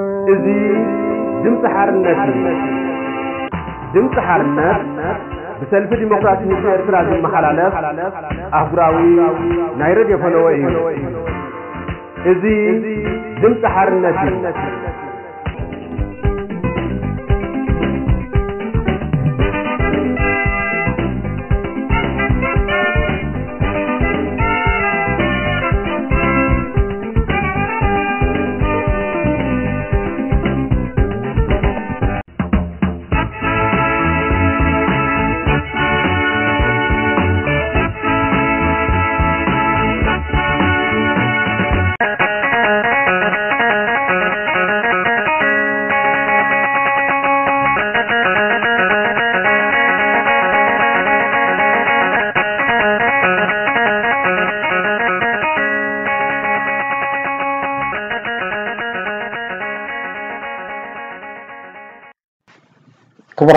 إذي دمت حارنة دمت حارنة بسلف ديمقراطي نسي إرسل عزي المحرالف أهبراوي نايرد يفلوه إذي دمت حارنة دمت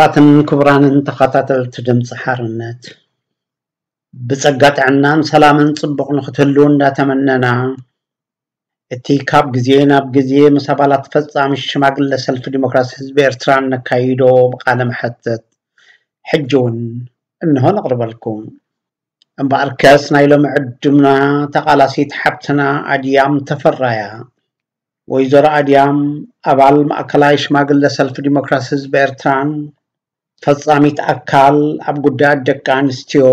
ሓባራትን ክቡራንን ተኸታተልቲ ድምፂ ሓርነት ብፀጋ ጥዕናን ሰላምን ፅቡቕ ንክትህሉ እንዳተመነና እቲ ካብ ግዜ ናብ ግዜ ምስ ኣባላት ፈፃሚ ሽማግለ ሰልፊ ዲሞክራሲ ህዝቢ ኤርትራ ነካይዶ ብቃለ መሐተት ሕጂ እውን እንሆ ነቕርበልኩም እምበኣር ከስ ናይ ሎሚ ዕድምና ተቓላሲት ሓብትና ኣድያም ተፈራያ ወይዘሮ ኣድያም ኣባል ማእከላይ ሽማግለ ሰልፊ ዲሞክራሲ ህዝቢ ኤርትራን ፈጻሚት ኣካል ኣብ ጉዳያት ደቂ ኣንስትዮ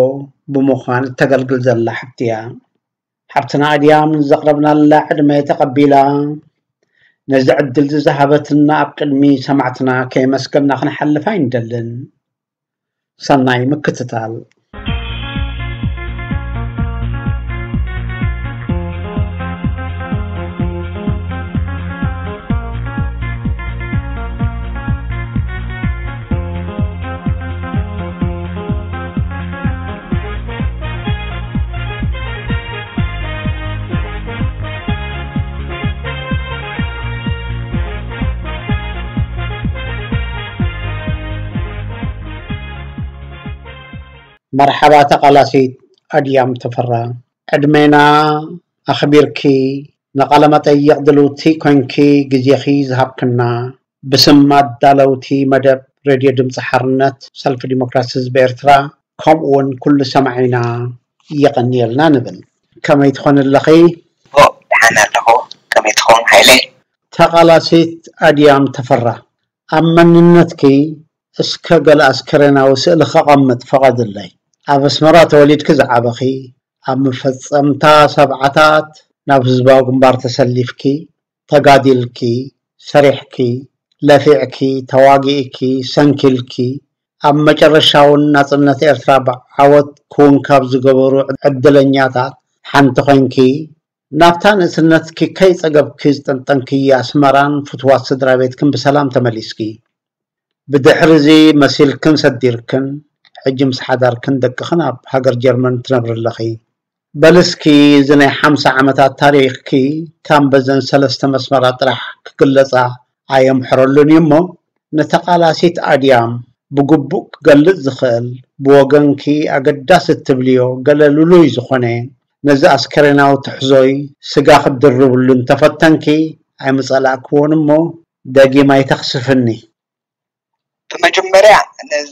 ብምዃን ተገልግል ዘላ ሕቲ እያ ሓብትና ኣድያም ዘቕረብናላ ዕድመ ተቐቢላ ነዚ ዕድል ዝዝሃበትና ኣብ ቅድሚ ሰማዕትና ከየመስገና ክንሓልፍ ኣይንደልን ሰናይ ምክትታል مرحبا تقلاسيت أديام تفرع أدمينا أخبركي نقلمتي تي كونكي جزيخيز هابكنا بسم مادة لوتي مدب راديو دمس حرنت سلف ديمقراسيز بيرترا كم اون كل سمعينا يقنيلنا نبل كما يتخون اللقي انا دعانا لهو كما يتخون حيلي تقلاسيت أديام تفرع أما النتكي اسكغل قل اسكرنا وسئل خقمت فقد اللي ኣብ ኣስመራ ተወሊድኪ ዝዓበኺ ኣብ መፈፀምታ ሰብዓታት ናብ ህዝባዊ ግንባር ተሰሊፍኪ ተጋዲልኪ ሰሪሕኪ ለፊዕኪ ተዋጊእኪ ሰንኪልኪ ኣብ መጨረሻ እውን ናፅነት ኤርትራ ብዓወት ክውን ካብ ዝገበሩ ዕድለኛታት ሓንቲ ኮንኪ ናብታ ንእስነትኪ ከይፀገብኪ ዝጠንጠንኪ ኣስመራን ፍትዋት ስድራ ቤትክን ብሰላም ተመሊስኪ ብድሕሪ እዚ መሲልክን ሰዲርክን ሕጂ ምስ ሓዳር ክንደቂ ኸናብ ሃገር ጀርመን ትነብርለኺ በል እስኪ እዚ ናይ ሓምሳ ዓመታት ታሪኽኪ ካም በዘን ሰለስተ መስመራት ጥራሕ ክግለጻ ኣየምሕረሉን እዩ እሞ ንተቓላሲት ኣድያም ብግቡእ ክገልጽ ዝኽእል ብወገንኪ ኣገዳሲ እትብልዮ ገለ ልሉይ ዝኾነ ነዚ ኣስከሬናዊ ትሕዞይ ስጋ ክትድርብሉ እንተፈተንኪ ኣይምጸላእክዎን እሞ ደጊማ ይተኽስፍኒ ብመጀመርያ أنا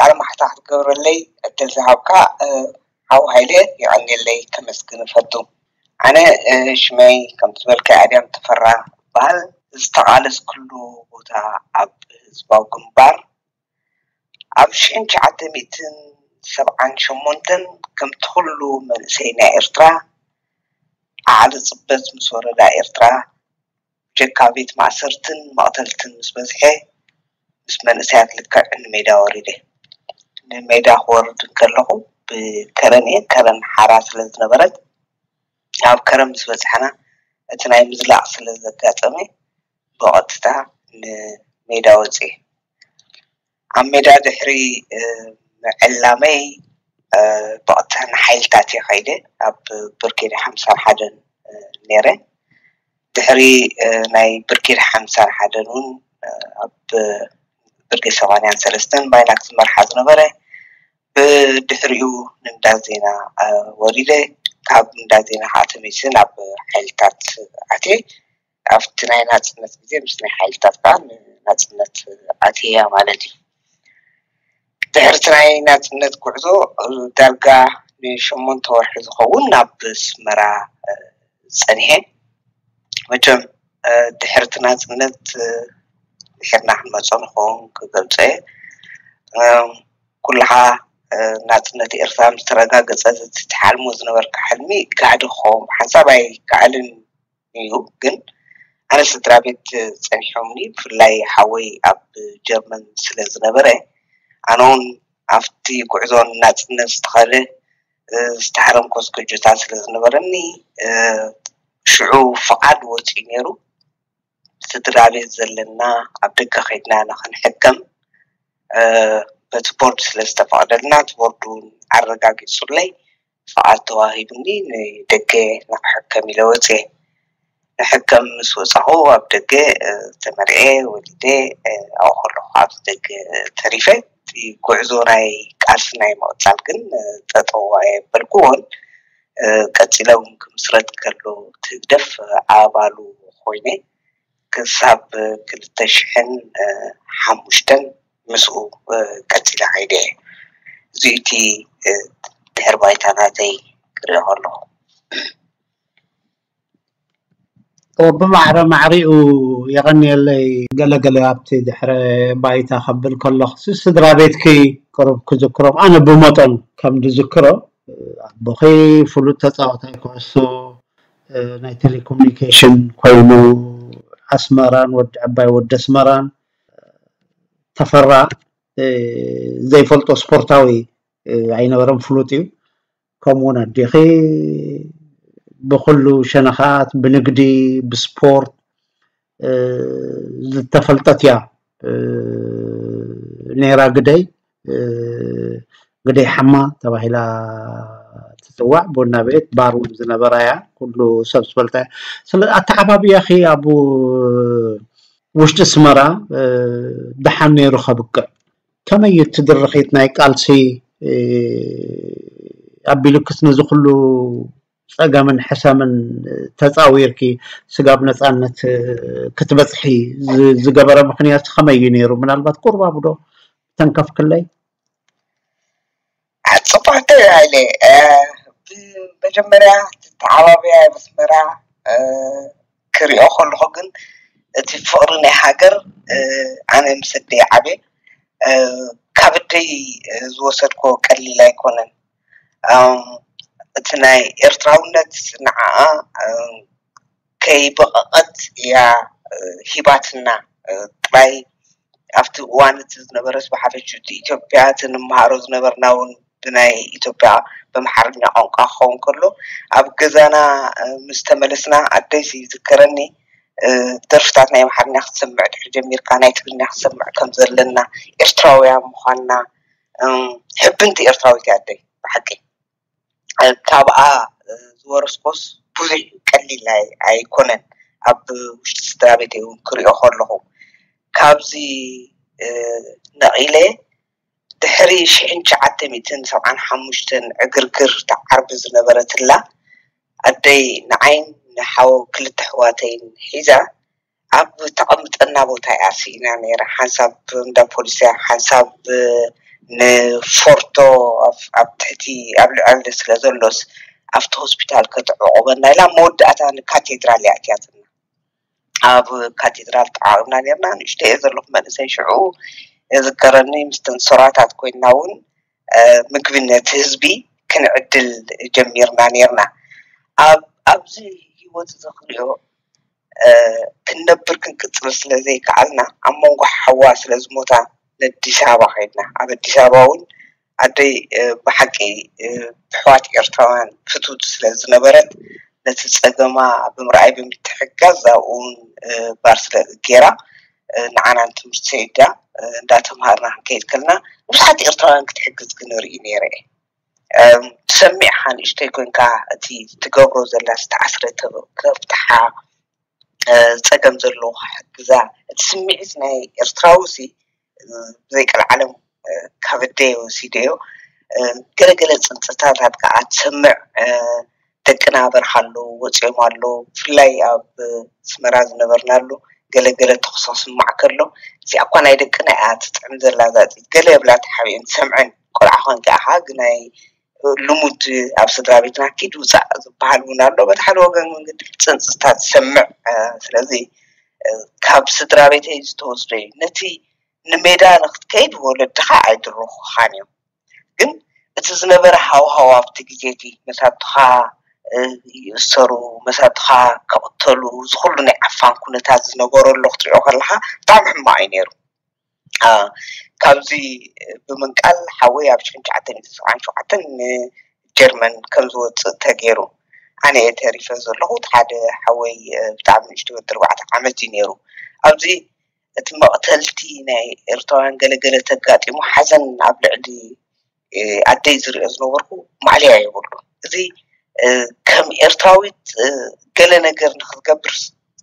أقول لك تقول لي التلزعوكا أو هيلي يعني لي كمسكين فدو أنا شمي كنت ملك أريم تفرع بال استعالس كله بوتا أب زباو قنبار أب شين جعت ميتن سبعا شمونتن كم تخلو من سينا إرترا على زبط مصورة لا إرترا جكا بيت مع سرتن مقتلتن مسبزحي መንእሰያት ልክዕ ንሜዳ ወሪደ ንሜዳ ክወርድ ከለኹ ብከረን እየ ከረን ሓራ ስለ ዝነበረት ኣብ ከረን ምስ በፅሕና እቲ ናይ ምዝላቅ ስለ ዘጋጠመ ብቐጥታ ንሜዳ ወፅ ኣብ ሜዳ ድሕሪ ምዕላመይ ብቐጥታ ንሓይልታት እየ ከይደ ኣብ ብርኬድ ሓምሳን ሓደን ነረ ድሕሪ ናይ ብርኬድ ሓምሳን ሓደን እውን ኣብ ብርቂ 83 ባይላክስ መርሓ ዝነበረ ብድሕሪኡ ንእንዳ ዜና ወሪደ ካብ እንዳ ዜና ከዓ ተመይሰ ናብ ሓይልታት ኣትየ ኣብቲ ናይ ናፅነት ግዜ ምስ ናይ ሓይልታት ከዓ ንናፅነት ኣትያ ማለት እዩ ድሕርቲ ናይ ናፅነት ጉዕዞ ዳርጋ ንሸሞንተ ወርሒ ዝኸውን ናብ ስመራ ፀኒሐ መቸም ድሕርቲ ናፅነት ሕና መፀንሖም ክገልፀ ኩልሓ ናፅነት ኤርትራ ምስ ተረጋገፀ ትሓልሞ ዝነበርካ ሕልሚ ጋዕዲ ክኸውን ሓሳብ ኣይከኣልን እዩ ግን ኣነ ስድራ ቤት ፀኒሖምኒ ብፍላይ ሓወይ ኣብ ጀርመን ስለ ዝነበረ ኣነ እውን ኣብቲ ጉዕዞ ናፅነት ዝተኸደ ዝተሓረምኮ ስክጆታት ስለ ዝነበረኒ ሽዑ ፍቓድ ወፂኡ ነይሩ ስድራ ቤት ዘለና ኣብ ደገ ከይድና ንክንሕከም በቲ ቦርድ ስለ ዝተፈቀደልና እቲ ቦርድ እውን ኣረጋጊፁለይ ፍቃድ ተዋሂቡኒ ንደገ ንክሕከም ኢለ ወፅ ንሕከም ምስ ወፃኹ ኣብ ደገ ተመርአ ወሊደ ኣብ ከለኩ ኣብ ደገ ተሪፈ ጉዕዞ ናይ ቃልሲ ናይ ምቕፃል ግን ጠጠዋ የበልክዎን ቀፂለ እውን ክምስረት ከሎ ትህደፍ ኣባሉ ኮይነ ክሳብ ክልተ ሽሕን ሓሙሽተን ምስኡ ቀፂለ ዓይደ እየ እዚ እቲ ድሕር ባይታ ናተይ ክሪኦ ከለኹ ብማዕረ ማዕሪኡ የቀኒየለይ ገለገለ ኣብቲ ድሕረ ባይታ ከብል ከለኹ ስድራ ቤትኪ ቅሩብ ክዝክሮም ኣነ ብመጠኑ ከም ዝዝክሮ ኣቦኺ ፍሉጥ ተፃወታይ ኩዕሶ ናይ ቴሌኮሙኒኬሽን ኮይኑ أسمران ود أباي ود أسمران تفرع زي فلتو سبورتاوي عين ورم فلوتيو كمونا ديخي بخلو شنخات بنقدي بسبورت زتفلتاتيا نيرا قدي قدي حما تبا تتوع بنا بيت بارون زنا برايا كلو سبسبلتا سلا اتعبا بي اخي ابو وشت سمرا دحان نيرو خبك كما يتدر خيتناي ابي لوكس نزخلو سقا من حسام تتاويركي سقا بنسانة كتبتحي زقابرة مخنيات خمي نيرو من البات قربا بدو تنكف كلي حتى صباح يعني آه. መጀመርያ እቲ ዓባብያ መስመራ ክሪኦ ከለኹ ግን እቲ ፍቅሪ ናይ ሃገር ኣነ ምስ ኣደይ ዓብየ ካብ እደይ ዝወሰድኮ ቀሊል ኣይኮነን እቲ ናይ ኤርትራውነት ንዓኣ ከይበቐቐት እያ ሂባትና ጥራይ ኣብቲ እዋን እቲ ዝነበረስ ብሓፈሽ እቲ ኢትዮጵያ እቲ ንምሃሮ ዝነበርና እውን ብናይ ኢትዮጵያ ብኣምሓርኛ ቋንቋ ክኸውን ከሎ ኣብ ገዛና ምስ ተመለስና ኣደይ ዝዝከረኒ ደርፍታት ናይ ኣምሓርኛ ክትሰምዕ ድሕሪ ጀሚርካ ናይ ትግርኛ ክትሰምዕ ከም ዘለና ኤርትራውያን ምኳንና ሕብንቲ ኤርትራዊት ኣደይ ብሓቂ ካብኣ ዝወረስኮስ ብዙሕ ቀሊል ኣይኮነን ኣብ ውሽጢ ስድራ ቤት እውን ክሪኦ ከለኹ ካብዚ ነቂለ دحري شحن شعات ميتن سبعا حموشتن عقرقر تعرب زنبرة الله أدي نعين نحو كل تحواتين حيزا أب تعمت أنا بو تايعسينا نير حنساب مدى بوليسيا حنساب اه، نفورتو أف أب تحتي أب لعند سلازولوس أف تهوسبيتال كتعو عبنا لا مود أتان كاتيدرالي أتياتنا أب كاتيدرال تعاونا نيرنا نشتئذر لقمان سيشعو يذكرني مستنصرات كنا ون مقبلنات هزبي كنعدل جميرنا نيرنا أب أبزي هيوات زخريو كنبر كنكتر سلزي كعلنا أمونغ حواس لزموتا ندي شابا خيدنا أب ندي شابا ون أدي بحقي بحوات إرتوان فتوت سلزنا برد نتسلقما بمرعي بمتحقا زاون بارسلة غيرا نعانا نتمشتيدا እንዳተምሃርና ክንከይድ ከልና ብዙሓት ኤርትራውያን ክትሕግዝ ክንርኢ ነይረ እየ ትሰሚዕካ ንእሽተይ ኮይንካ እቲ ትገብሮ ዘላ ዝተዓስረተ ከብትሓ ፀገም ዘለዎ ሕግዛ እቲ ስሚዒት ናይ ኤርትራዊ ሲ ብዘይቀል ዓለም ካብ ደዮ ሲደዮ ገለገለ ፅንፅታታት ከዓ ትሰምዕ ደቂ ናበርካ ኣሎ ወፂኦም ኣሎ ብፍላይ ኣብ ስመራ ዝነበርና ኣሎ ገለገለ ተኸሳስም ማዕከሎ እዚ እኳ ናይ ደቅና እያ ትጥዕም ዘላ ዛጢት ገለ የብላ ተሓቢአን ሰምዐን ቆልዓ ኮንከ ኣኻ ግናይ ልሙድ ኣብ ስድራ ቤትና ኪድ ውፃእ ዝበሃል እውን ኣሎ በቲ ሓደ ወገን ግን ፅንፅታት ዝሰምዕ ስለዚ ካብ ስድራ ቤተይ ዝተወስዶ እዩ ነቲ ንሜዳ ንክትከይድ ወለድካ ኣይድረኩኻን እዮም ግን እቲ ዝነበረ ሃውሃው ኣብቲ ግዜ እቲ መሳትካ ዝሰሩ መሳትካ ከቅተሉ ዝኩሉ ናይ ዓፋን ኩነታት ዝነበረሎ ክትሪኦ ከለካ ብጣዕሚ ሕማቅ እዩ ነይሩ ካብዚ ብምንቃል ሓወይ ኣብ ሽሕን ትሽዓተን ትስዓን ሸውዓተን ንጀርመን ከም ዝወፅእ ተገይሩ ኣነ እየ ተሪፈ ዘለኹ እቲ ሓደ ሓወይ ብጣዕሚ ንእሽተይ ወዲ ኣርባዕተ ዓመት እዩ ነይሩ ኣብዚ እቲ መቕተልቲ ናይ ኤርትራውያን ገለገለ ተጋጢሙ ሓዘን ኣብ ልዕሊ ኣደይ ዝሪኦ ዝነበርኩ ማዕልያ የብሉ እዚ ከም ኤርትራዊት ገለ ነገር ንክትገብር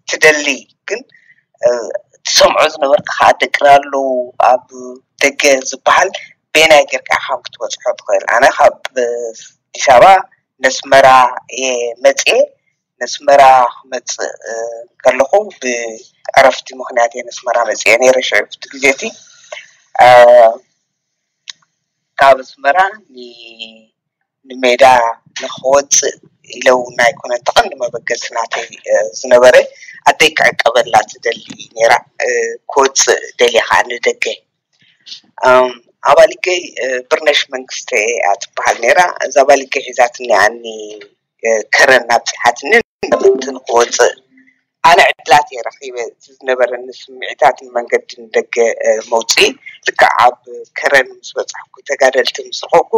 ትደሊ ግን ትሰምዖ ዝነበርካ ከዓ ደቅና ኣለው ኣብ ደገ ዝበሃል በናይ ጌርካ ኢካ ክትበፅሖ ትኽእል ኣነ ካብ ኣዲስ ኣበባ ነስመራ እየ መፅአ ነስመራ ክመፅእ ከለኹ ብዕረፍቲ ምክንያት እየ ነስመራ መፅአ ነይረ ሽዕብቲ ግዜ እቲ ካብ ኣስመራ ንሜዳ ንክወፅእ ኢለውና ይኮነን ተቐንዲ መበገፂ ናተይ ዝነበረ ኣደይ ክዕቀበላ ትደሊ ነራ ክወፅእ ደልያ ከዓ ንደገ ኣባሊገይ ብርነሽ መንግስተ እያ ትበሃል ነራ እዛ ኣባሊገይ ሒዛትኒ ኣኒ ከረን ናብ ፅሓትንን ምእንቲ ንክወፅእ ኣነ ዕድላት እየ ረኪበ እቲ ዝነበረ ንስምዒታት ንመንገዲ ንደገ መውፅኢ ልክዕ ኣብ ከረን ምስ በፃሕኩ ተጋደልቲ ምስ ረኸብኩ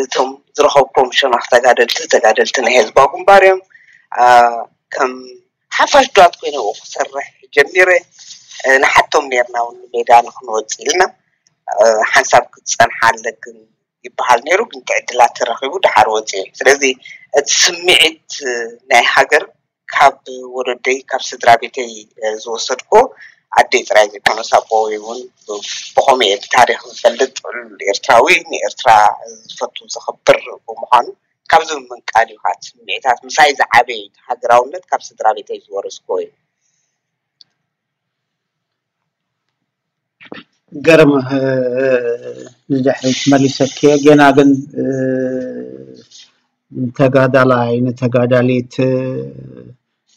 እቶም ዝረኸብኩም ሸናክ ተጋደልቲ ተጋደልቲ ናይ ህዝባዊ ግንባር እዮም ከም ሓፋሽ ድዋት ኮይኑ ኣብኡ ክሰርሕ ጀሚረ ንሓቶም ነርና እውን ሜዳ ንክንወፅ ኢልና ሓንሳብ ክትፀንሓ ኣለክን ይበሃል ነይሩ ግን ቲ ዕድላት ተረኪቡ ድሓር ወፅእ ስለዚ እቲ ስምዒት ናይ ሃገር ካብ ወለደይ ካብ ስድራ ቤተይ ዝወሰድኮ ኣደይ ጥራይ ዘይኮነ ሳቦይ እውን ብከመይ እየ ታሪክ ዝፈልጥ ኤርትራዊ ንኤርትራ ዝፈቱ ዝክብር ብምኳኑ ካብዚ ምንቃል ዩካ ካ ስምዒታት ምሳይ ዝዓበይ ሃገራውነት ካብ ስድራ ቤተይ ዝወረስኮ እዩ ገርም ንድሕሪት መሊሰኪ ገና ግን ተጋዳላይ ንተጋዳሊት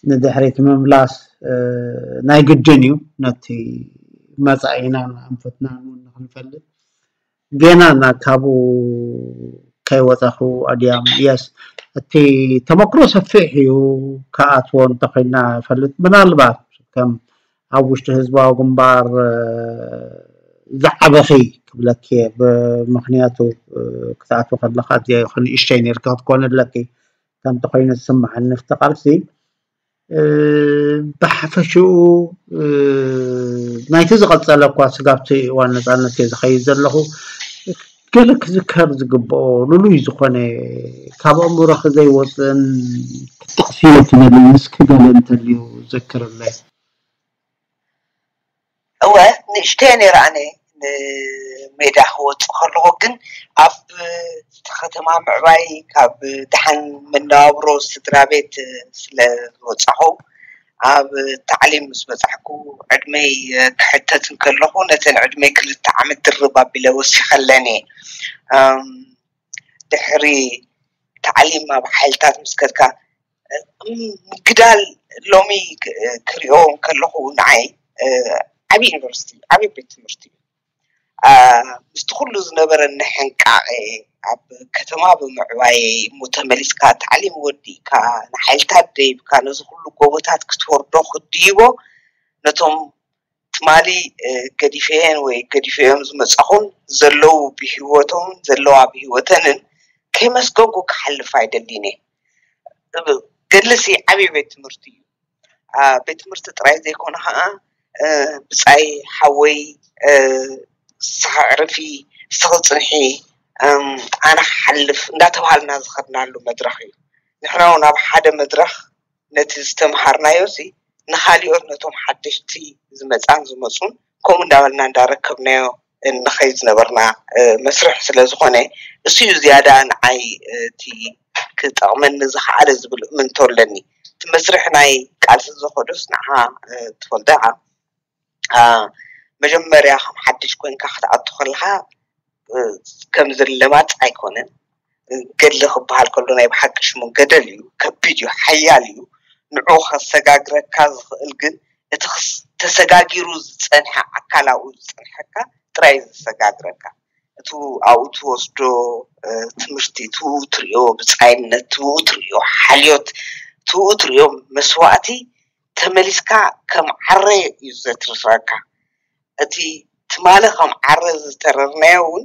ندحريت من بلاس ناي قدنيو نتي مزعينا انفتنا ونحن نفلل جينا ناكابو كي وتحو اديام يس اتي تمكرو سفيحيو كاعت وان تقينا فلت من البعض كم عوشت هزبا وغنبار زعب اخي لكي بمخنياتو كتاعتو قد لخات يخن اشتيني ركض كون لكي كم تقينا السمح النفت قرسي ብሓፈሽኡ ናይቲ ዝቐፀለ እኳ ስጋብቲ እዋን ነፃነት እየ ዝኸይድ ዘለኹ ገለ ክዝከር ዝግብኦ ልሉይ ዝኾነ ካብ ኣእምሮ ክዘይወፅን ጥቕሲዮ ትበል ምስኪ ገለ እንተልዩ ዝክርለይ እወ ንእሽተየ ነይረ ኣነ ሜዳ ክወፁ ከለዎ ግን ኣብ ከተማ ምዕባይ ካብ ድሓን መነባብሮ ስድራ ቤት ስለዝወፃኹ ኣብ ታዕሊም ምስ በፃሕኩ ዕድመይ ክሕተት እንከለኹ ነተን ዕድመይ ክልተ ዓመት ድርብ ኣቢለ ወሲኸለን እየ ድሕሪ ታዕሊም ኣብ ሓይልታት ምስከድካ ምግዳል ሎሚ ክሪኦ ከለኹ ንዓይ ዓብዪ ዩኒቨርሲቲ ዓብዪ ቤት ትምህርቲ እዩ مستخل زنبر نحنقاق ኣብ ከተማ ብምዕባይ እሞ ተመሊስካ ታዕሊም ወዲእካ ንሓይልታት ደይብካ ነዚ ኩሉ ጎቦታት ክትወርዶ ክድይቦ ነቶም ትማሊ ገዲፈየን ወይ ገዲፈዮም ዝመፀኹን ዘለው ብሂወቶምን ዘለዋ ብሂወተንን ከይመስገንኩ ክሓልፍ ኣይደሊን እየ ገድልሲ ዓብዪ ቤት ትምህርቲ እዩ ቤት ትምህርቲ ጥራይ ዘይኮነ ከዓ ብፃይ ሓወይ ሳዕርፊ ስኽፅንሒ ኣነ ክሓልፍ እንዳተባሃልና ዝኸድናሉ መድረኽ እዩ ንሕና እውን ኣብ ሓደ መድረኽ ነቲ ዝተምሃርናዮሲ ንካሊኦት ነቶም ሓደሽቲ ዝመፃን ዝመፁን ከምኡ እንዳበልና እንዳረከብናዮ ንኸይድ ዝነበርና መስርሕ ስለ ዝኾነ እሱ እዩ ዝያዳ ንዓይ እቲ ክጠቕመኒ ዝከኣለ ዝብል እምንቶ ኣለኒ እቲ መስርሕ ናይ ቃልሲ ዘኸዶስ ንዓ ትፈልዳ መጀመርያ ከም ሓድሽ ኮይንካ ክትኣቱ ከለካ ከምዚ ለማፅ ኣይኮነን ገድሊ ክበሃል ከሎ ናይ ብሓቂ ሽሙ ገደል እዩ ከቢድ እዩ ሓያል እዩ ንዑ ከሰጋግረካ ዝኽእል ግን እቲ ተሰጋጊሩ ዝፀንሐ ኣካላዊ ዝፀንሐካ ጥራይ ዘሰጋግረካ እቲ ኣብኡ ትወስዶ ትምህርቲ ትኡ ትሪዮ ብፃይነት ትኡ ትሪዮ ሓልዮት ትኡ ትሪዮ መስዋእቲ ተመሊስካ ከም ዓረየ እዩ ዘትርስረካ እቲ ትማሊ ከም ዓረ ዝተረርናዮ እውን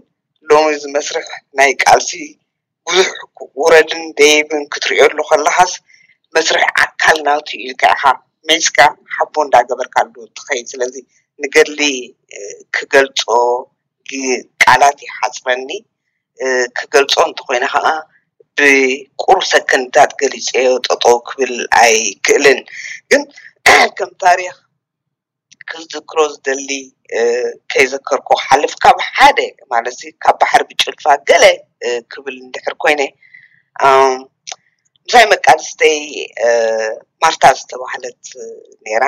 ሎሚ ዝመስርሕ ናይ ቃልሲ ብዙሕ ውረድን ደይብን ክትሪእየሉ ከለካስ መስርሕ ኣካል ናብቲ እዩ ከኢካ ሜስካ ሓቦ እንዳገበርካሉ ትኸይድ ስለዚ ንገድሊ ክገልፆ ቃላት ይሓፅረኒ ክገልፆ እንተኮይነ ከዓ ብቁር ሰከንድታት ገሊፀዮ ጠጠው ክብል ኣይክእልን ግን ከም ታሪክ ዝደሊ ከይዘከርኩ ሓልፍ ካብ ሓደ ማለት ካብ ባሕሪ ብጭልፋ ገለ ክብል እንድሕር ኮይነ ምሳይ መቃልስተይ ማርታ ዝተባሃለት ነይራ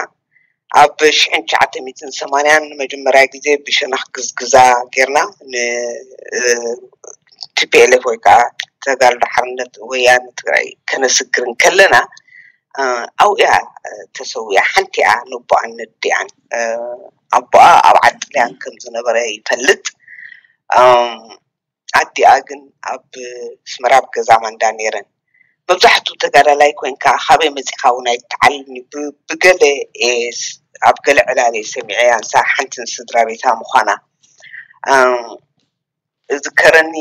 ኣብ ሽሕን ትሽዓተ ሚትን ሰማንያን መጀመርያ ግዜ ብሸናክ ግዝግዛ ጌርና ንቲፒኤልፍ ወይ ከዓ ተጋሉ ዳሓርነት ወያነ ትግራይ ከነስግርን ከለና أو إيه تسوي حنتي عن نبو عن ندي عن أبا أبعد لأن كم زنبرة يفلت ዓዲ ኣግን ኣብ ስመራብ ገዛ ማንዳ ነይረን መብዛሕትኡ ተጋዳላይ ኮይንካ ካበይ መፂኻ እውን ኣይትዓልኒ ብገለ ኣብ ገለ ዕላለ ሰሚዐ ያንሳ ሓንትን ስድራ ቤታ ምኳና እዚ ከረኒ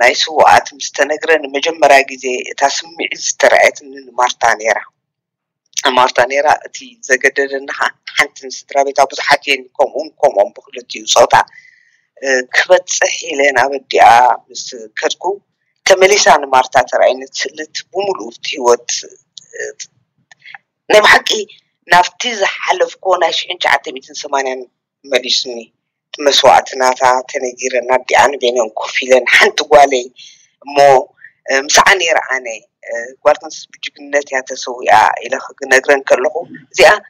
ናይ ስዋኣት ምስ ተነግረኒ መጀመርያ ግዜ እታ ስምዒት ዝተረኣየትኒ ንማርታ ነራ ማርታ ነራ እቲ ዘገደደኒ ሓንቲ ንስድራ ቤታ ብዙሓት እየን ከምኡን ከምኦም ብክልቲኡ ፆታ ክበፅሕ ኢለ ናብ ኣዲኣ ምስ ከድኩ ተመሊሳ ንማርታ ተረኣይነት ስእልት ብምሉእ እቲ ሂወት ናይ ብሓቂ ናብቲ ዝሓለፍኮ ናይ ሽሕን ሸዓተ ሚትን ሰማንያን መሊሱኒ مسواتنا ثاتني جيرنا ديان بينهم كفيلن حنت قالي مو مسعني رعاني قالتن بجبنت يا تسو يا إلى خنجرن كلهم زيا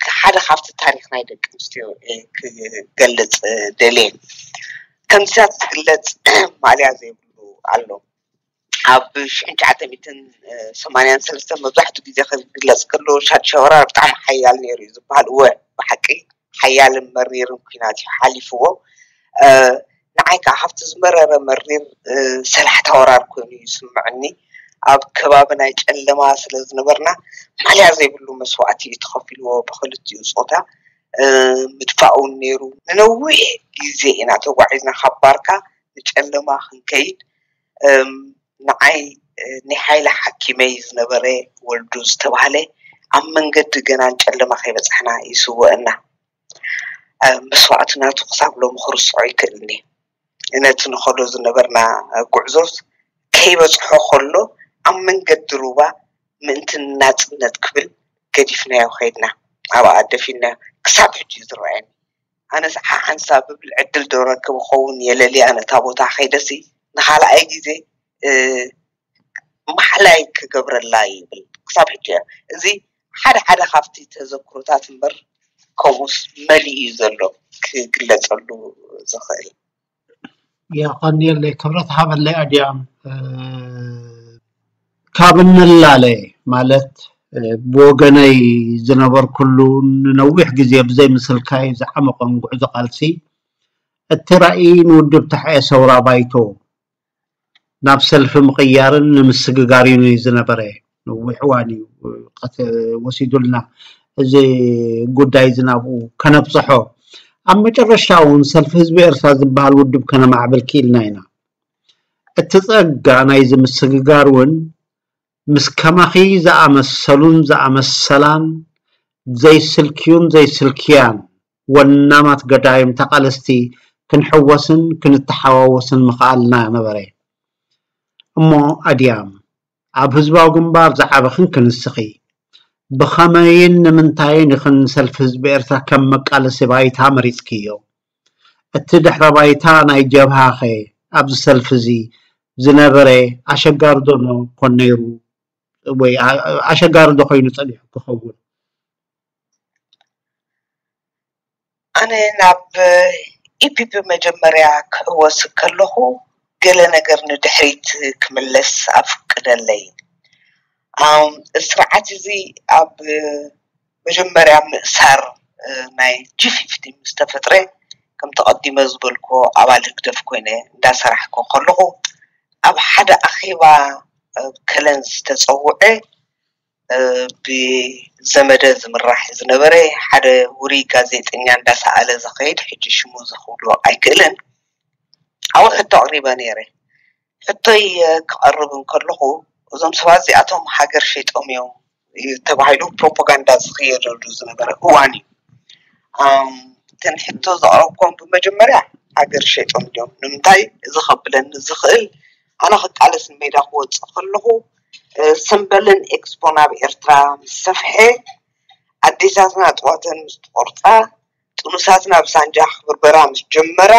حدا خافت التاريخ نايدك مستيو كقلت دليل كم ساعة قلت مالي زي بلو علو أب شنت عتميتن سمانيا سلسلة مزحتو بيزخ قلت كله شاد شورا بتعم حيال نيريز بحال وين بحكي ሓያልን መሪርን ኩናት እዩ ሓሊፍዎ ንዓይ ከዓ ካብቲ ዝመረረ መሪር ሰላሕታ ወራር ኮይኑ እዩ ስምዐኒ ኣብ ከባቢ ናይ ጨለማ ስለ ዝነበርና ማልያ ዘይብሉ መስዋዕቲ እዩ ተኸፊልዎ ብክልቲኡ ፆታ ምድፋእ እውን ነይሩ ንነዊሕ ግዜ ኢና ተጓዒዝና ካብ ባርካ ንጨለማ ክንከይድ ንዓይ ናይ ሓይሊ ሓኪመይ ዝነበረ ወልዱ ዝተባሃለ ኣብ መንገዲ ገና ንጨለማ ከይበፅሕና ይስወአና መስዋዕትናቱ ክሳብ ሎም ክርስዖ ይክእልኒ ነቲ ንኸዶ ዝነበርና ጉዕዞስ ከይበፅሖ ከሎ ኣብ መንገዲ ሩባ ምእንቲ ናፅነት ክብል ገዲፍናዮ ከይድና ኣብኣ ደፊናዮ ክሳብ ሕጂ ዝረኣየኒ ኣነስ ሓሓንሳ ብብል ዕድል ዶ ረክብ ክኸውን የለልያ ነታ ቦታ ከይደሲ ንካልኣይ ግዜ ማሕላይ ክገብረላ ይብል ክሳብ ሕጂ እዮ እዚ ሓደ ሓደ ካብቲ ተዘክሮታት እምበር ከምኡስ መሊኡ ዘሎ ክግለፀሉ ዝኽእል የቀኒለይ ክብረት ሃበለይ ኣድያም ካብ እንላለ ማለት ብወገነይ ዝነበርኩሉ ንነዊሕ ግዜ ብዘይምስልካይ ዝዓመቐን ጉዕዞ ቃልሲ እቲ ራእይ ንውድብ ታሕየ ሰውራ ባይቶ ናብ ሰልፊ ምቕያርን ንምስግጋር እዩ ዝነበረ ነዊሕ እዋን እዩ ወሲዱልና እዚ ጉዳይ እዚ ናብኡ ከነብፅሖ ኣብ መጨረሻ እውን ሰልፊ ህዝቢ ኤርትራ ዝበሃል ውድብ ከነማዕብል ክኢልና ኢና እቲ ፀጋ ናይዚ ምስግጋር እውን ምስ ከማኺ ዝኣመሰሉን ዝኣመሰላን ዘይስልክዩን ዘይስልክያን ወናማት ገዳይም ተቃለስቲ ክንሕወስን ክንተሓዋወስን ምኽኣልና ነበረ እሞ ኣድያም ኣብ ህዝባዊ ግንባር ዝዓበኽን ክንስኺ بخمين منتاين خن سلفز بيرتا كم مقال سبايتا مريسكيو اتدح ربايتا ناي جبهاخي ابز سلفزي زنبري اشقار دونو كونيرو وي اشقار دو خينو تليح كخول انا ناب ايبي بي مجمرياك واسكالوهو قلنا قرنو دحريت كملس افقدالين ስርዓት እዚ ኣብ መጀመርያ ምእሳር ናይ ጂ ፊፍቲ ምስ ተፈጥረ ከም ተቐዲመ ዝበልክዎ ኣባል ህግደፍ ኮይነ እንዳሰራሕኩ ከለኹ ኣብ ሓደ ኣኼባ ከለን ዝተፀውዐ ብዘመደ ዝምራሕ ዝነበረ ሓደ ውሩይ ጋዜጠኛ እንዳሰኣለ ዝኸይድ ሕጂ ሽሙ ዝኽብሎ ኣይክእልን ኣብኡ ሕቶ ኣቕሪበ ነይረ ሕቶይ ክቐርብ እንከለኹ እዞም ሰባት እዚኣቶም ሃገር ሸይጦም እዮም ተባሂሉ ፕሮፓጋንዳ ዝክየደሉ ዝነበረ እዋን እዩ እተን ሕቶ ዘቕረብኩም ብመጀመርያ ሃገር ሸይጦም እዮም ንምንታይ ዝኸብለኒ ዝኽእል ኣነ ክቃለስ ንሜዳ ክወፅእ ከለኹ ሰንበልን ኤክስፖ ናብ ኤርትራ ምስ ሰፍሐ ኣዴታትና ጥዋተን ምስ ትቆርፃ ጥኑሳትና ብሳንጃ ክብርበራ ምስ ጀመራ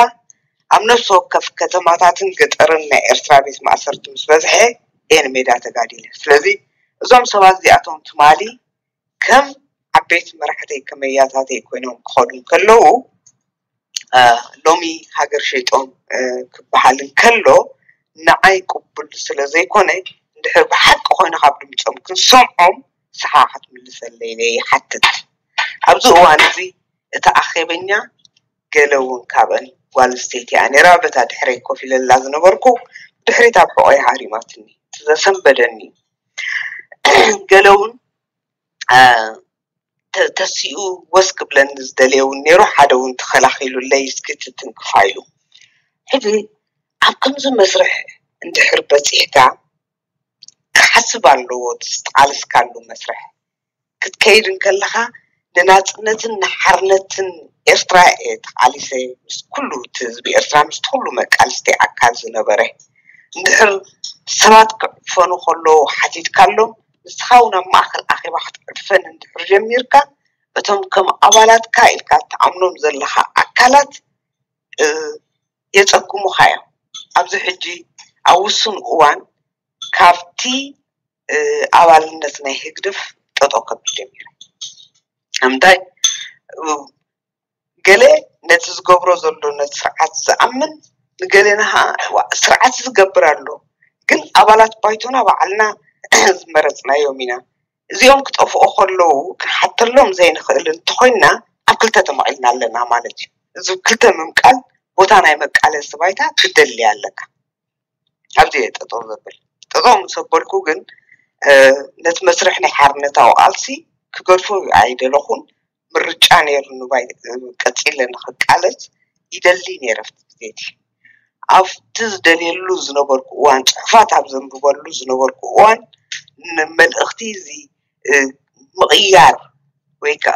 ኣብ ነፍሲ ወከፍ ከተማታትን ገጠርን ናይ ኤርትራ ቤት ማእሰርቲ ምስ በዝሐ ኤን ሜዳ ተጋዲለ ስለዚ እዞም ሰባት እዚኣቶም ትማሊ ከም ዓበይቲ መራሕተይ ከመያታተይ ኮይኖም ክኸዱ ከለዉ ሎሚ ሃገር ሸይጦም ክበሃል እንከሎ ንዓይ ቅቡል ስለ ዘይኮነ እንድሕር ብሓቂ ኮይኑ ካብ ድምፆም ክንሰምዖም ስኻ ክትምልሰለይነ ይሓትት ኣብዚ እዋን እዚ እታ ኣኼበኛ ገለ እውን ካብአን ጓል ኣንስተይቲ እያ ነይራ በታ ድሕረይ ኮፍ ኢለላ ዝነበርኩ ድሕሪት ኣብ ሕቆይ ሃሪማትኒ تتسنبلني قالون ተሲኡ ወስ ክብለኒ ዝደልየ እውን ነይሩ ሓደ እውን ተኸላኺሉለይ እስኪ ትትንክፋ ኢሉ ሕጂ ኣብ ከምዚ መስርሕ እንድሕር በፂሕካ ክሓስብ ኣለዎ ዝተቃልስካሉ መስርሕ ክትከይድ ከለካ ንናፅነትን ንሓርነትን ኤርትራ እየ ተቃሊሰ ምስ ኩሉ እቲ ህዝቢ ኤርትራ ምስ ኩሉ መቃልስቲ ኣካል ዝነበረ ድሕር ሰባት ክዕፈኑ ከሎ ሓቲትካ ኣሎ ንስኻ እውን ኣብ ማእከል ኣኼባ ክትዕድፈን እንድሕር ጀሚርካ እቶም ከም ኣባላትካ ኢልካ ተኣምኖም ዘለካ ኣካላት የፀጉሙካ እዮም ኣብዚ ሕጂ ኣብ ውሱን እዋን ካብቲ ኣባልነት ናይ ህግድፍ ጠጦ ከብል ጀሚረ ንምንታይ ገሌ ነቲ ዝገብሮ ዘሎ ነቲ ስርዓት ዝኣምን ገለና ስርዓት ዝገብር ኣሎ ግን ኣባላት ባይቶና ባዕልና ዝመረፅናዮም ኢና እዚኦም ክጠፍኦ ከለዉ ክንሓተሎም ዘይንክእል እንተኮይንና ኣብ ክልተ ተመቂልና ኣለና ማለት እዩ እዚ ክልተ ምምቃል ቦታ ናይ መቃለሲ ባይታ ክደሊ ኣለካ ኣብዚ እየ ጠጠው ዘብል ጠጠው ምስ በልኩ ግን ነቲ መስርሕ ናይ ሓርነታዊ ቃልሲ ክገድፎ ኣይደለኹን ምርጫ ነይሩ ንባይ ቀፂለ ንክቃለስ ይደሊ ነይረ ኣብቲ ግዜት እዩ ኣብቲ ዝደልየሉ ዝነበርኩ እዋን ፅሑፋት ኣብ ዘንብበሉ ዝነበርኩ እዋን መልእኽቲ እዚ ምቕያር ወይ ከዓ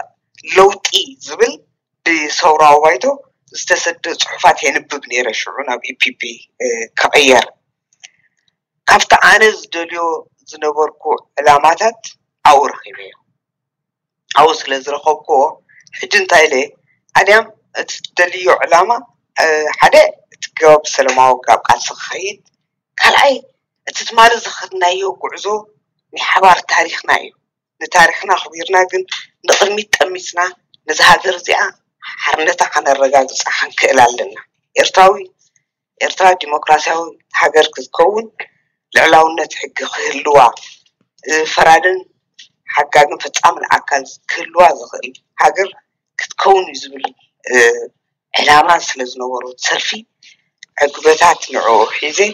ለውጢ ዝብል ብሰውራዊ ባይቶ ዝተሰደ ፅሑፋት የንብብ ነይረ ሽዑ ናብ ኢፒፒ ክቕየር ካብቲ ኣነ ዝደልዮ ዝነበርኩ ዕላማታት ኣብኡ ረኪበ እዮ ኣብኡ ስለ ዝረኸብክዎ ሕጂ እንታይ ኢለ ኣድያም እቲ ትደልዮ ዕላማ ሓደ تجاوب سلامو كاب قاس خيد قال أي تتمال زخرنا يو قعزو نحوار تاريخنا يو نتاريخنا خبيرنا قن نقرمي تقميسنا نزهادر زيا حرنتا قان الرجال دو صحان كإلالنا إرتاوي إرتا ديمقراسيا هو كذكون لعلاونا تحق خير لوا فرادن حقا قن فتعمل أكال كل لوا زخري حاجر كذكون يزبل علامات سلزنا ورود سلفي ዕግበታት ንዕኡ ሒዘን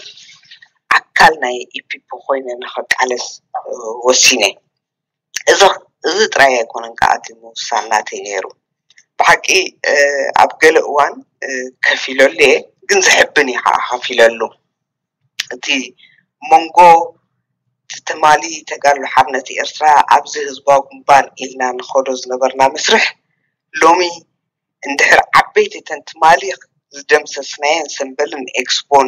ኣካል ናይ ኢፒፖ ኮይነ ንኸቃለስ ወሲነ እዚ ጥራይ ኣይኮነን ከዓ እቲ ምውሳን ናተይ ነይሩ ብሓቂ ኣብ ገለ እዋን ከፍ ኢለሉ እየ ግን ዝሕብን እዩ ከዓ ከፍ ኢለሉ እቲ መንጎ ተማሊ ተጋሉ ሓርነት ኤርትራ ኣብዚ ህዝባዊ ግንባር ኢልና ንኸዶ ዝነበርና መስርሕ ሎሚ እንድሕር ዓበይቲ ተን ትማሊ ዝደምሰስናየ ንሰንበል ንኤክስፖን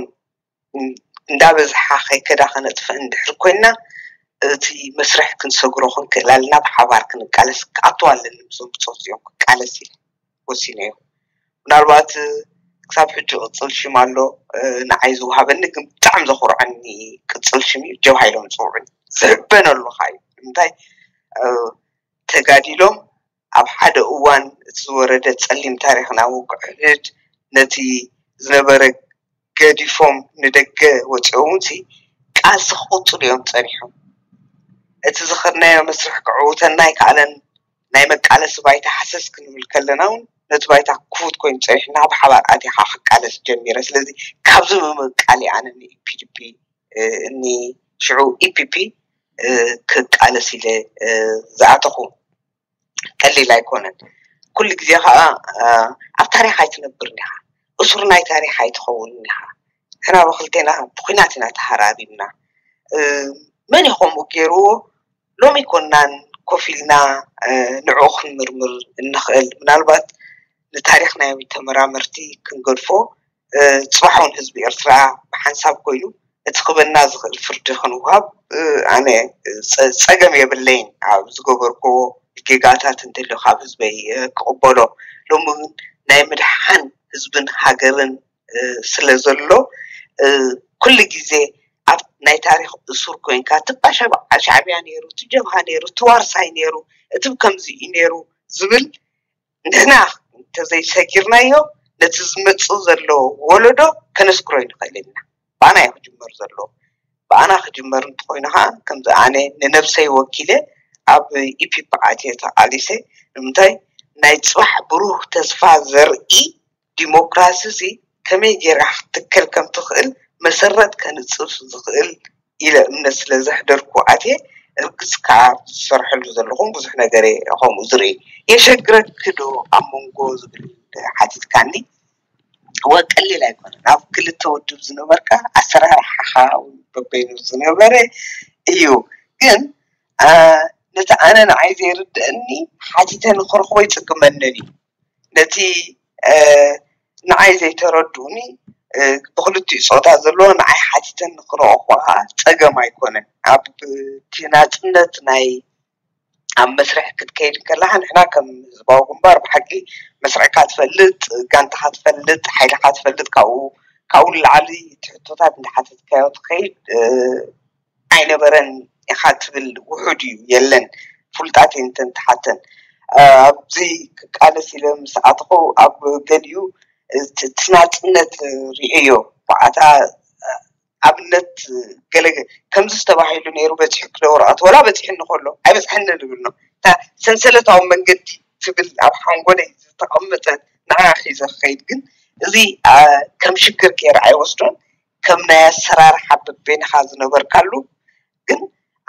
እንዳበዝሓኸይ ከዳ ከነጥፈ እንድሕር ኮይና እቲ መስርሕ ክንሰግሮ ክንክእል ኣለና ብሓባር ክንቃለስ ክኣትው ኣለኒ ምስም ብፆት እዚኦም ክቃለስ ኢለ ወሲነ እዩ ምናልባት ክሳብ ሕጂ ቅፅል ሽም ኣሎ ንዓይ ዝውሃበኒ ግን ብጣዕሚ ዘኩርዐኒ ቅፅል ሽም እዩ ጀብ ሃይሎም ፅውዕኒ ዝሕበን ኣለካ እዩ ንምንታይ ተጋዲሎም ኣብ ሓደ እዋን እቲ ዝወረደ ፀሊም ታሪክና ውግዕህድ ነቲ ዝነበረ ገዲፎም ንደገ ወፂኦም ውቲ ቃልሲ ክቕፅሉ እዮም ፀኒሖም እቲ ዝኸድናዮ መስርሕ ክዕውተና ይከኣለን ናይ መቃለሲ ባይታ ሓሰስ ክንብል ከለና እውን ነቲ ባይታ ክፉት ኮይኑ ፀኒሕና ብሓባር ኣትኻ ክቃለስ ጀሚረ ስለዚ ካብዚ ብምቃል ኣነ ንኢፒዲፒ እኒ ሽዑ ኢፒፒ ክቃለስ ኢለ ዝኣተኹ ቀሊል ኣይኮነን كل جزية ها آه, آه، أبتاري هاي تنبرنيها أسرنا يتاري هاي تخولنيها أنا بخلتنا بخيناتنا تحرابينا آه من يخوم بكيرو لوم يكونن كوفيلنا آه نعوخ نمرمر النخل من البات لتاريخنا يوم تمرا مرتي كنقرفو آه تصبحون حزب إرترا بحنساب كويلو تقبلنا زغل فردخن وهاب آه أنا سقم آه، يبلين عبز آه، قبركو ጌጋታት እንተልዩ ካብ ህዝበይ ክቕበሎ ሎሚ እውን ናይ ምድሓን ህዝብን ሃገርን ስለ ዘሎ ኩሉ ግዜ ኣብ ናይ ታሪክ እሱር ኮይንካ እቲ ሻዕብያ ነይሩ እቲ ጀብሃ ነይሩ እቲ ዋርሳይ ነይሩ እቲ ከምዚ እዩ ነይሩ ዝብል ንሕና እንተዘይሰጊርናዮ ነቲ ዝመፅእ ዘሎ ወለዶ ከነስክሮ ይንኽእል ኢልና ብኣና እዩ ክጅመር ዘሎ ብኣና ክጅመር እንተኮይኑ ከዓ ከምዚ ኣነ ንነብሰይ ወኪለ ኣብ ኢፒፕ ኣቴታ ኣሊሴ ንምንታይ ናይ ፅባሕ ብሩህ ተስፋ ዘርኢ ዲሞክራሲ እዚ ከመይ ጌራ ክትትከል ከም ትኽእል መሰረት ከንፅፍ ዝኽእል ኢለ እምነት ስለ ዘሕደርኩ ኣትየ ርግፅ ከዓ ዝሰርሐሉ ዘለኹም ብዙሕ ነገር ከምኡ ዝርኢ የሸግረክ ዶ ኣብ መንጎ ዝብል ሓቲትካኒ ወቀሊል ኣይኮነን ኣብ ክልተ ውድብ ዝነበርካ ኣሰራርሓኻ በበይኑ ዝነበረ እዩ ግን نتا انا عايز يرد اني حتى تاني خور خوي تقمنني نتي آه نعايز يتردوني بخلتي صوت هذا اللون عاي حتى تنقرا اخوها تقى ما يكون اب تيناتنت ناي عم مسرح كتكيد كلها نحنا كم زباو غنبار بحقي مسرح كاتفلت قانت حتفلت حيلة حتفلت كاو كاو العلي تحطوطات انت حتتكيو تخيل آه عينا ይሓትብል ውሑድ እዩ የለን ፍሉጣት የንተን ተሓተን ኣብዚ ቃለስ ኢለ ምስ ኣትኹ ኣብ ገዲኡ ትናፅነት ርእዮ በዓታ ኣብነት ገለገ ከምዚ ዝተባሂሉ ነይሩ በፂሑ ክነውርኣት ወላ በፂሕኒ ከሎ ኣይበፅሐኒ ንብል ኖ እታ ሰንሰለታዊ መንገዲ ትብል ኣብ ሓንጎለይ ዝተቐመጠት ንዓ ሒዘ ክኸይድ ግን እዚ ከም ሽግር ገይረ ኣይወስዶን ከም ናይ ኣሰራርሓ በቤንካ ዝነበርካሉ ግን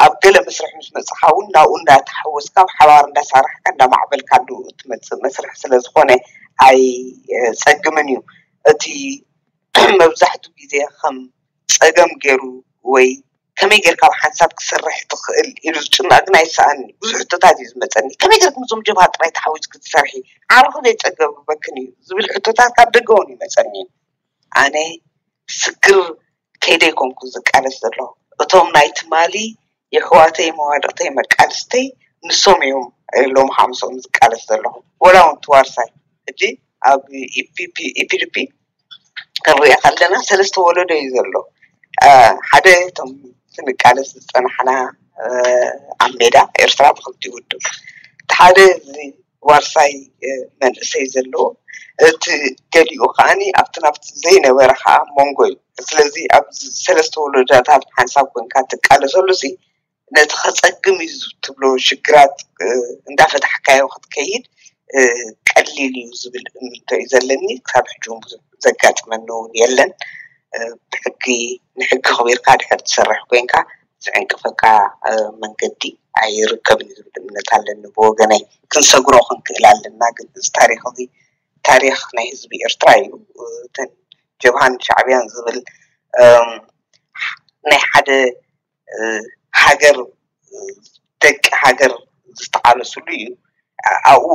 ኣብገለ መስርሕ ምስ መፅካ እውን ናብኡ እንዳተሓወስካ ብሓባር እንዳሳርሕካ እንዳማዕበልካ ዱ እትመፅእ መስርሕ ስለዝኮነ ኣይፀግምን እዩ እቲ መብዛሕትኡ ግዜ ከም ፀገም ገይሩ ወይ ከመይ ጌርካ ብሓንሳብ ክስርሕ ትኽእል ኢሉ ዝጭና ግን ኣይሰኣኒ ብዙሕ ሕቶታት እዩ ዝመፀኒ ከመይ ጌርኩም ዞም ጀባ ጥራይ ተሓዊስ ክትሰርሒ ዓርክ ዘይፀገምበክን እዩ ዝብል ሕቶታት ካብ ደገ እውን ይመፀኒ ኣነ ስግር ከይደ ይኮንኩ ዝቃለስ ዘሎ እቶም ናይ ትማሊ የኣሕዋተይ መዋድቕተይ መቃልስተይ ንሶም እዮም ሎም ሓምሶም ዝቃለስ ዘለኹ ወላ እውን ትዋርሳይ ሕጂ ኣብ ኢፒድፒ ክንሪኦ ከለና ሰለስተ ወለዶ እዩ ዘሎ ሓደ እቶም ንቃለስ ዝፀናሕና ኣብ ሜዳ ኤርትራ ብክልቲ ይውድብ እቲ ሓደ ዋርሳይ መንእሰይ ዘለዎ እቲ ገሊኡ ከዓኒ ኣብቲ ናብቲ ዘይነበረ ከዓ ሞንጎ እዩ ስለዚ ኣብ ሰለስተ ወለዶታት ሓንሳብ ኮንካ ትቃለሰሉ ሲ ነቲ ከፀግም እዩ ትብሎ ሽግራት እንዳፈታሕካዮ ክትከይድ ቀሊል እዩ ዝብል እምቶ እዩ ዘለኒ ክሳብ ሕጂ ዘጋጥመኒ እውን የለን ብሕጊ ንሕጊ ከቢርካ ድሕር ትሰርሕ ኮይንካ ዝዕንቅፈካ መንገዲ ኣይርከብን ዝብል እምነት ኣለኒ ብወገናይ ክንሰጉሮ ክንክእል ኣለና ግን እዚ ታሪክ እዚ ታሪክ ናይ ህዝቢ ኤርትራ እዩ እተን ጀብሃን ሻዕብያን ዝብል ናይ ሓደ ሃገር ደቂ ሃገር ዝተቃለሱሉ እዩ ኣብኡ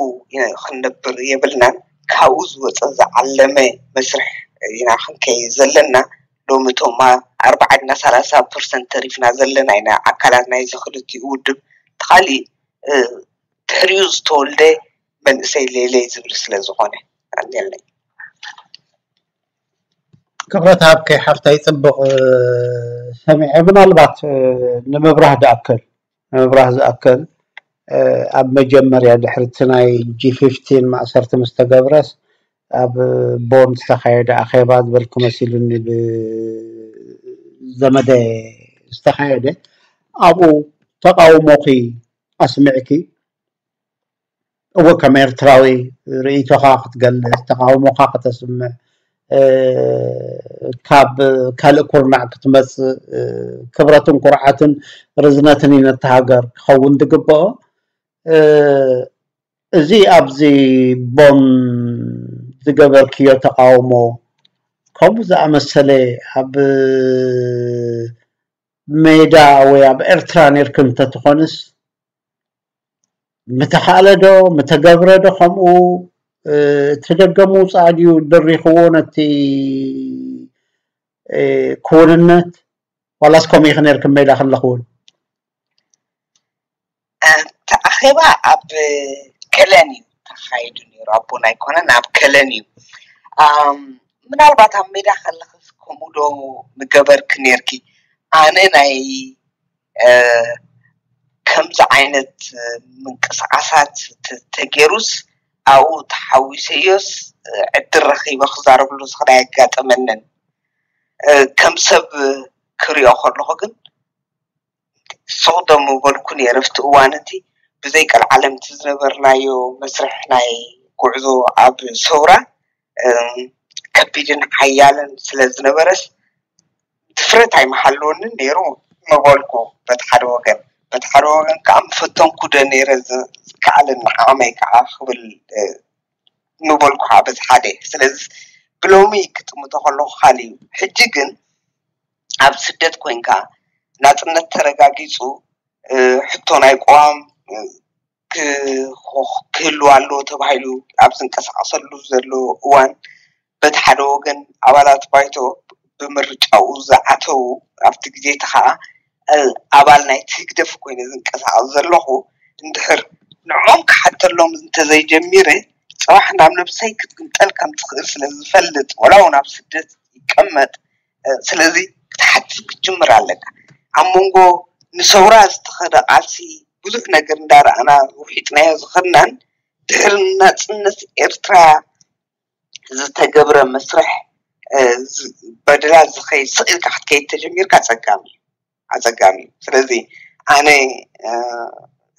ክንነብር የብልናን ካብኡ ዝወፀ ዝዓለመ መስርሕ ኢና ክንከይ ዘለና ሎሚ እቶማ ኣርባዓድና ሰላሳ ፐርሰንት ተሪፍና ዘለና ኢና ኣካላት ናይ ዝክልቲኡ ውድብ ተካሊእ ድሕሪኡ ዝተወልደ መንእሰይ ሌለይ ዝብል ስለ ዝኾነ ኣለለይ كبرت هاب كي حفته يطبق آه، سميع ابن البات آه، نمبره داكل نمبره زاكل آه، اب مجمر يا دحرتناي جي 15 مع سرت مستقبرس اب بون استخايد اخيبات بالكم اسيلون زمدة استخايد ابو تقاو موقي اسمعكي هو كاميرتراوي رئيتو خاقت قلت تقاو موقاقت اسمعكي كاب كالكور معك تمس كبرة قرعة رزنة نين التهاجر خون دقبا زي أبزي بون دقبر كيو تقاومو كم زا مسلي أب ميدا وي أب إرتران إركم تتخونس متحالة دو متقبرة دو خمو ተደገሙ ፃዕድዩ ደሪኽዎ ነቲ ክውንነት ዋላስ ከምኡ ኢኸ ነር ክመይላ ከለኽውን ተኣኼባ ኣብ ከለን እዩ ተካይዱ ነይሩ ኣቦና ኣይኮነን ኣብ ከለን እዩ ምናልባት ኣብ ሜዳ ከለኽስ ከምኡ ዶ ንገበርኪ ነርኪ ኣነ ናይ ከምዚ ዓይነት ምንቅስቃሳት ተገይሩስ ኣብኡ ተሓዊሰዮስ ዕድ ረኪበ ክዛረብሉ ዝክነ ኣጋጠመንን ከም ሰብ ክሪኦ ከለኩ ግን ሱቅ ደሞ በልኩ ነይረ ኣብቲ እዋን እቲ ብዘይ ቃል ዓለም እቲ ዝነበርናዮ መስርሕ ናይ ጉዕዞ ኣብ ሰውራ ከቢድን ሓያልን ስለ ዝነበረስ ድፍረት ኣይመሃለወንን ነይሩ መበልኩ በቲ ሓደ ወገን በቲ ወገን ከዓ ምፈተንኩ ደ ነረ ዝከኣለኒ ዓመይ ከዓ ክብል ንበልኩ ከዓ በዚ ሓደ ስለዚ ብሎሚ ክጥምቶ ከለኩ ካሊ እዩ ሕጂ ግን ኣብ ስደት ኮይንካ ናፅነት ተረጋጊፁ ሕቶ ናይ ቆዋም ክህልው ኣለዎ ተባሂሉ ኣብ ዝንቀሳቀሰሉ ዘሎ እዋን በቲ ሓደ ወገን ኣባላት ባይቶ ብምርጫኡ ዝኣተዉ ኣብቲ ግዜ ግዜቲ ከዓ ኣባል ናይቲ ህግደፍ ኮይኑ ዝንቀሳቀስ ዘለኹ እንድሕር ንዖም ክሓተሎም እንተዘይጀሚረ ፅባሕ ናብ ነብሰይ ክትግንጠል ከም ትኽእል ስለ ዝፈልጥ ወላ እውን ኣብ ስደት ይቀመጥ ስለዚ ክትሓትት ክጅምር ኣለካ ኣብ መንጎ ንሰውራ ዝተኸደ ቃልሲ ብዙሕ ነገር እንዳረኣና ውሒጥናዮ ዝኸድናን ድሕሪ ናፅነት ኤርትራ ዝተገብረ መስርሕ በደላ ዝኸይድ ስቂኢልካ ክትከይድ ተጀሚርካ ፀጋም እዩ ኣፀጋሚ እዩ ስለዚ ኣነ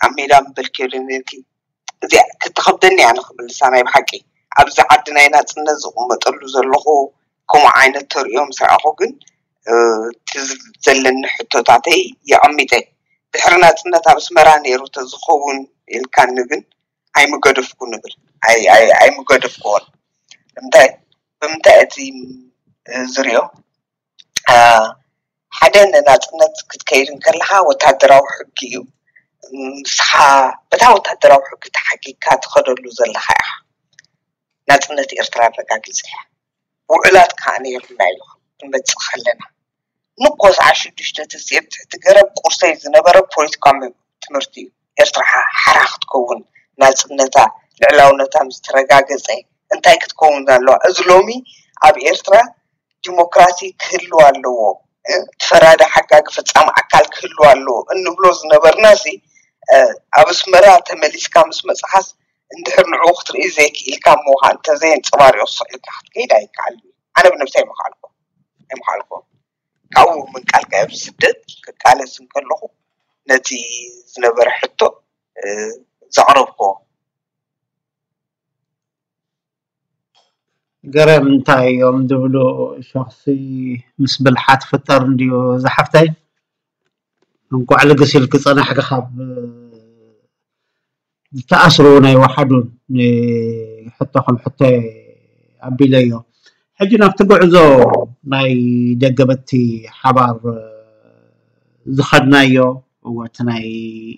ኣሜዳ ምበልኬድነቲ እዚ ክተኸብደኒ ኣነ ክብል ልሳናይ ብሓቂ ኣብዚ ዓዲ ናይ ናፅነት ዝቕመጠሉ ዘለኹ ከምኡ ዓይነት ተሪኦም ስርዓኹ ግን ዘለኒ ሕቶታተይ የቐሚጠ ድሕሪ ናፅነት ኣብ ኣስመራ ነይሩ ተዝኸውን ኢልካኒ ግን ኣይምገደፍኩ ንብል ኣይምገደፍክዎን ብምንታይ እቲ ዝሪኦ ሓደ ንናፅነት ክትከይድ ንከለካ ወታደራዊ ሕጊ እዩ ንስኻ በታ ወታደራዊ ሕጊ ተሓጊግካ ትኸደሉ ዘለካ ኢኻ ናፅነት ኤርትራ ኣረጋጊፅ እያ ውዕላት ከዓ ነይሩና ኢልኩም ክንበፅእ ከለና ንኮ ሰዓ ሽዱሽተ ተስኤብ ትሕቲ ገረብ ቁርሰይ ዝነበረ ፖለቲካ ትምህርቲ እዩ ኤርትራ ሓራ ክትከውን ናፅነታ ልዕላውነታ ምስ ተረጋገፀ እንታይ ክትከውን ኣለዋ እዚ ሎሚ ኣብ ኤርትራ ዲሞክራሲ ክህልው ኣለዎ ተፈራዳ ሓጋግ ፍፃም ኣካል ክህሉ ኣለዎ እንብሎ ዝነበርና እዚ ኣብ ኣስመራ ተመሊስካ ምስ መፅሓስ እንድሕር ንዕኡ ክትርኢ ዘይክኢልካ ምውሃ እንተዘየንፅባሪኦ ስኢልካ ክትከይድ ኣይከኣልን እዩ ኣነ ብነብሰይ ይመካልኩ ይመካልኩ ካብኡ ምንቃልካ ዮ ስደት ክቃለስ እንከለኹ ነቲ ዝነበረ ሕቶ ዘቕረብኮ قريب انتهى يوم دبلو شخصي مسبل حات فتر انديو زحفتي انكو على قسي كصنا حق خاب تأسرون يوحدون حتى خم حتى ليو حجي نفت عزو ناي دقبتي حبار زخدنا زخدنايو وتناي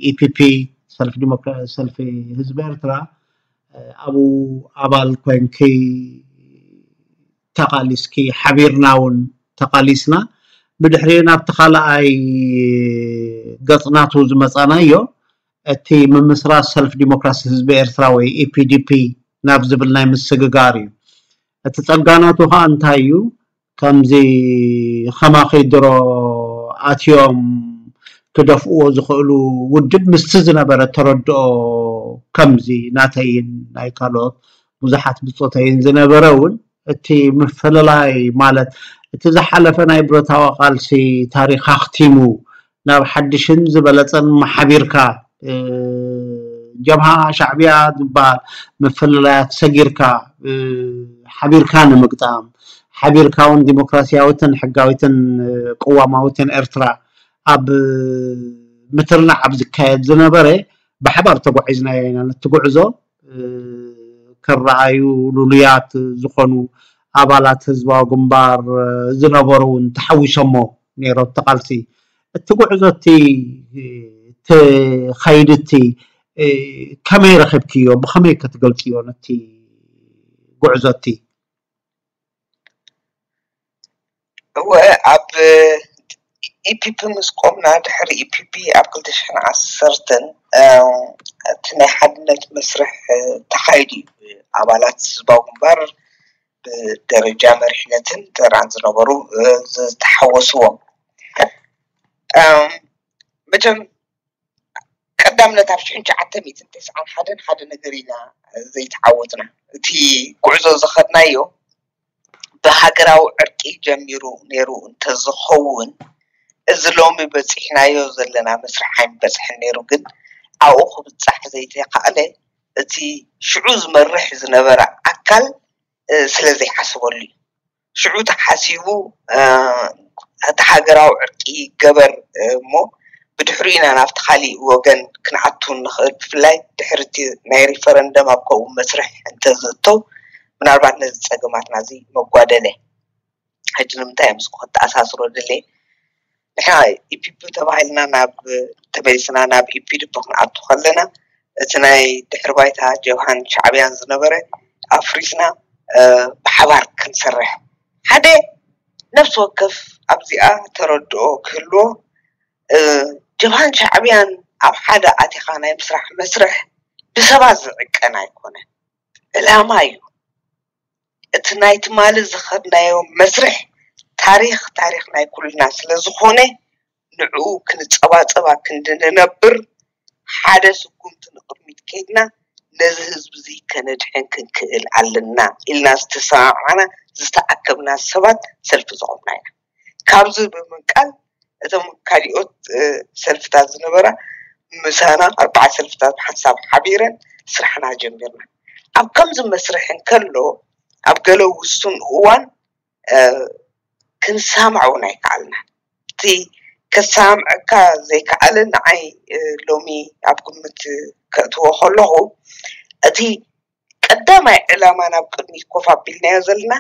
اي بي بي سلف ديموكراسي سلف هزبيرترا أبو أبال كوينكي تقاليسكي حبيرناون تقاليسنا بدحرينا بتخالا اي قطناتو زمتانا يو اتي من مصر سلف ديموكراسي هزب ارتراوي اي بي دي بي نافز بلناي مسجغاري اتي تلقاناتو ها انتايو كمزي خماخي درو اتيوم كدف او زخولو ودب مستزنا برا تردو كمزي ناتاين نايكالو مزحات بصوتاين زنا براون اتی مفللای مالت اتی زحلفن ای برتا و قلسی تاریخ اختیمو نب حدشن زبالتن محبیرکا جبهة شعبية دبال مفللات سجيركا حبير كان مقدام حبير كان ديمقراطية وتن حقا وتن قوة ما وتن إرترا أب مترنا عبد كايد زنبري بحبار تقوع عزنا يعني تقوع زو ክረአዩ ሉሉያት ዝኾኑ ኣባላት ህዝባዊ ግንባር ዝነበሩ እውን ተሓዊሶሞ ነይሮ እቲ ቃልሲ እቲ ጉዕዞ እቲ ከይዲ እቲ ከመይ ረኪብክዮ ብከመይ ክትገልፅዮ ነቲ ጉዕዞ እቲ እወ ኣብ ኢፒፒ ምስ ቆምና ድሕሪ ኢፒፒ ኣብ 210 እቲ ናይ ሓድነት መስርሕ ተካይዱ እዩ ኣባላት ህዝባዊ ግንባር ብደረጃ መሪሕነትን ተራን ዝነበሩ ዝተሓወስዎም መቸም ቀዳምነት ኣብ ሽሕን ሸዓተ ሚትን ተስዓን ሓደን ሓደ ነገር ኢና ዘይተዓወትና እቲ ጉዕዞ ዝኸድናዮ ብሃገራዊ ዕርቂ ጀሚሩ ነይሩ እንተዝኸውን እዚ ሎሚ በፂሕናዮ ዘለና መስርሕ ኣይንበፅሐን ነይሩ ግን ኣብኡ ክብፃሕ ዘይተካኣለ እቲ ሽዑ ዝመርሕ ዝነበረ ኣካል ስለዘይሓስበሉ እዩ ሽዑ ተሓሲቡ እቲ ሃገራዊ ዕርቂ ገበር እሞ ብድሕሪ ኢና ናብቲ ካሊእ ወገን ክንዓቱ ንኽእል ብፍላይ ድሕሪ እቲ ናይ ሪፈረንደም ኣብ ከምኡ መስርሕ እንተዘተው ምናልባት ነዚ ፀገማትና እዚ መጓደለ ሕጂ ንምንታይ እም ክተኣሳስሮ ድልየ maxay ipibudabahailna naab tabaysna ናብ ibidibokn ዓቱ ከለና እቲ ናይ ድሕር ባይታ ጀብሃን ሻዕብያን ዝነበረ ኣፍሪስና ብሓባር ክንሰርሕ ሓደ ነፍሲ ወከፍ ኣብዚኣ ተረድኦ ክህልዎ ጀብሃን ሻዕብያን ኣብ ሓደ ኣቲኻ ናይ ምስራሕ መስርሕ ብሰባት ዝዕቀን ኣይኮነን ዕላማ እዩ እቲ ናይቲ ማሊ ዝኸድናዮ መስርሕ ታሪክ ታሪክ ናይ ኩልና ስለ ዝኾነ ንዕኡ ክንፀባፀባ ክንድንነብር ሓደ ስጉምቲ ንቅድሚት ከይድና ነዚ ህዝቢ እዚ ከነድሕን ክንክእል ኣለና ኢልና ዝተሰማዕዓና ዝተኣከብና ሰባት ሰልፊ ዝቆምና ኢና ካብዚ ብምንቃል እቶም ካሊኦት ሰልፍታት ዝነበራ ምሳና ኣርባዓ ሰልፍታት ብሓሳብ ሓቢረን ስራሕና ጀሚርና ኣብ ከምዚ መስርሕ እንከሎ ኣብ ገለ ውሱን እዋን ክንሰምዖን ኣይከኣልና እቲ ከሳምዕካ ዘይከኣለ ንዓይ ሎሚ ኣብ ግምት ክእትዎ ከለኹ እቲ ቀዳማይ ዕላማ ናብ ቅድሚት ኮፍ ኣቢልናዮ ዘለና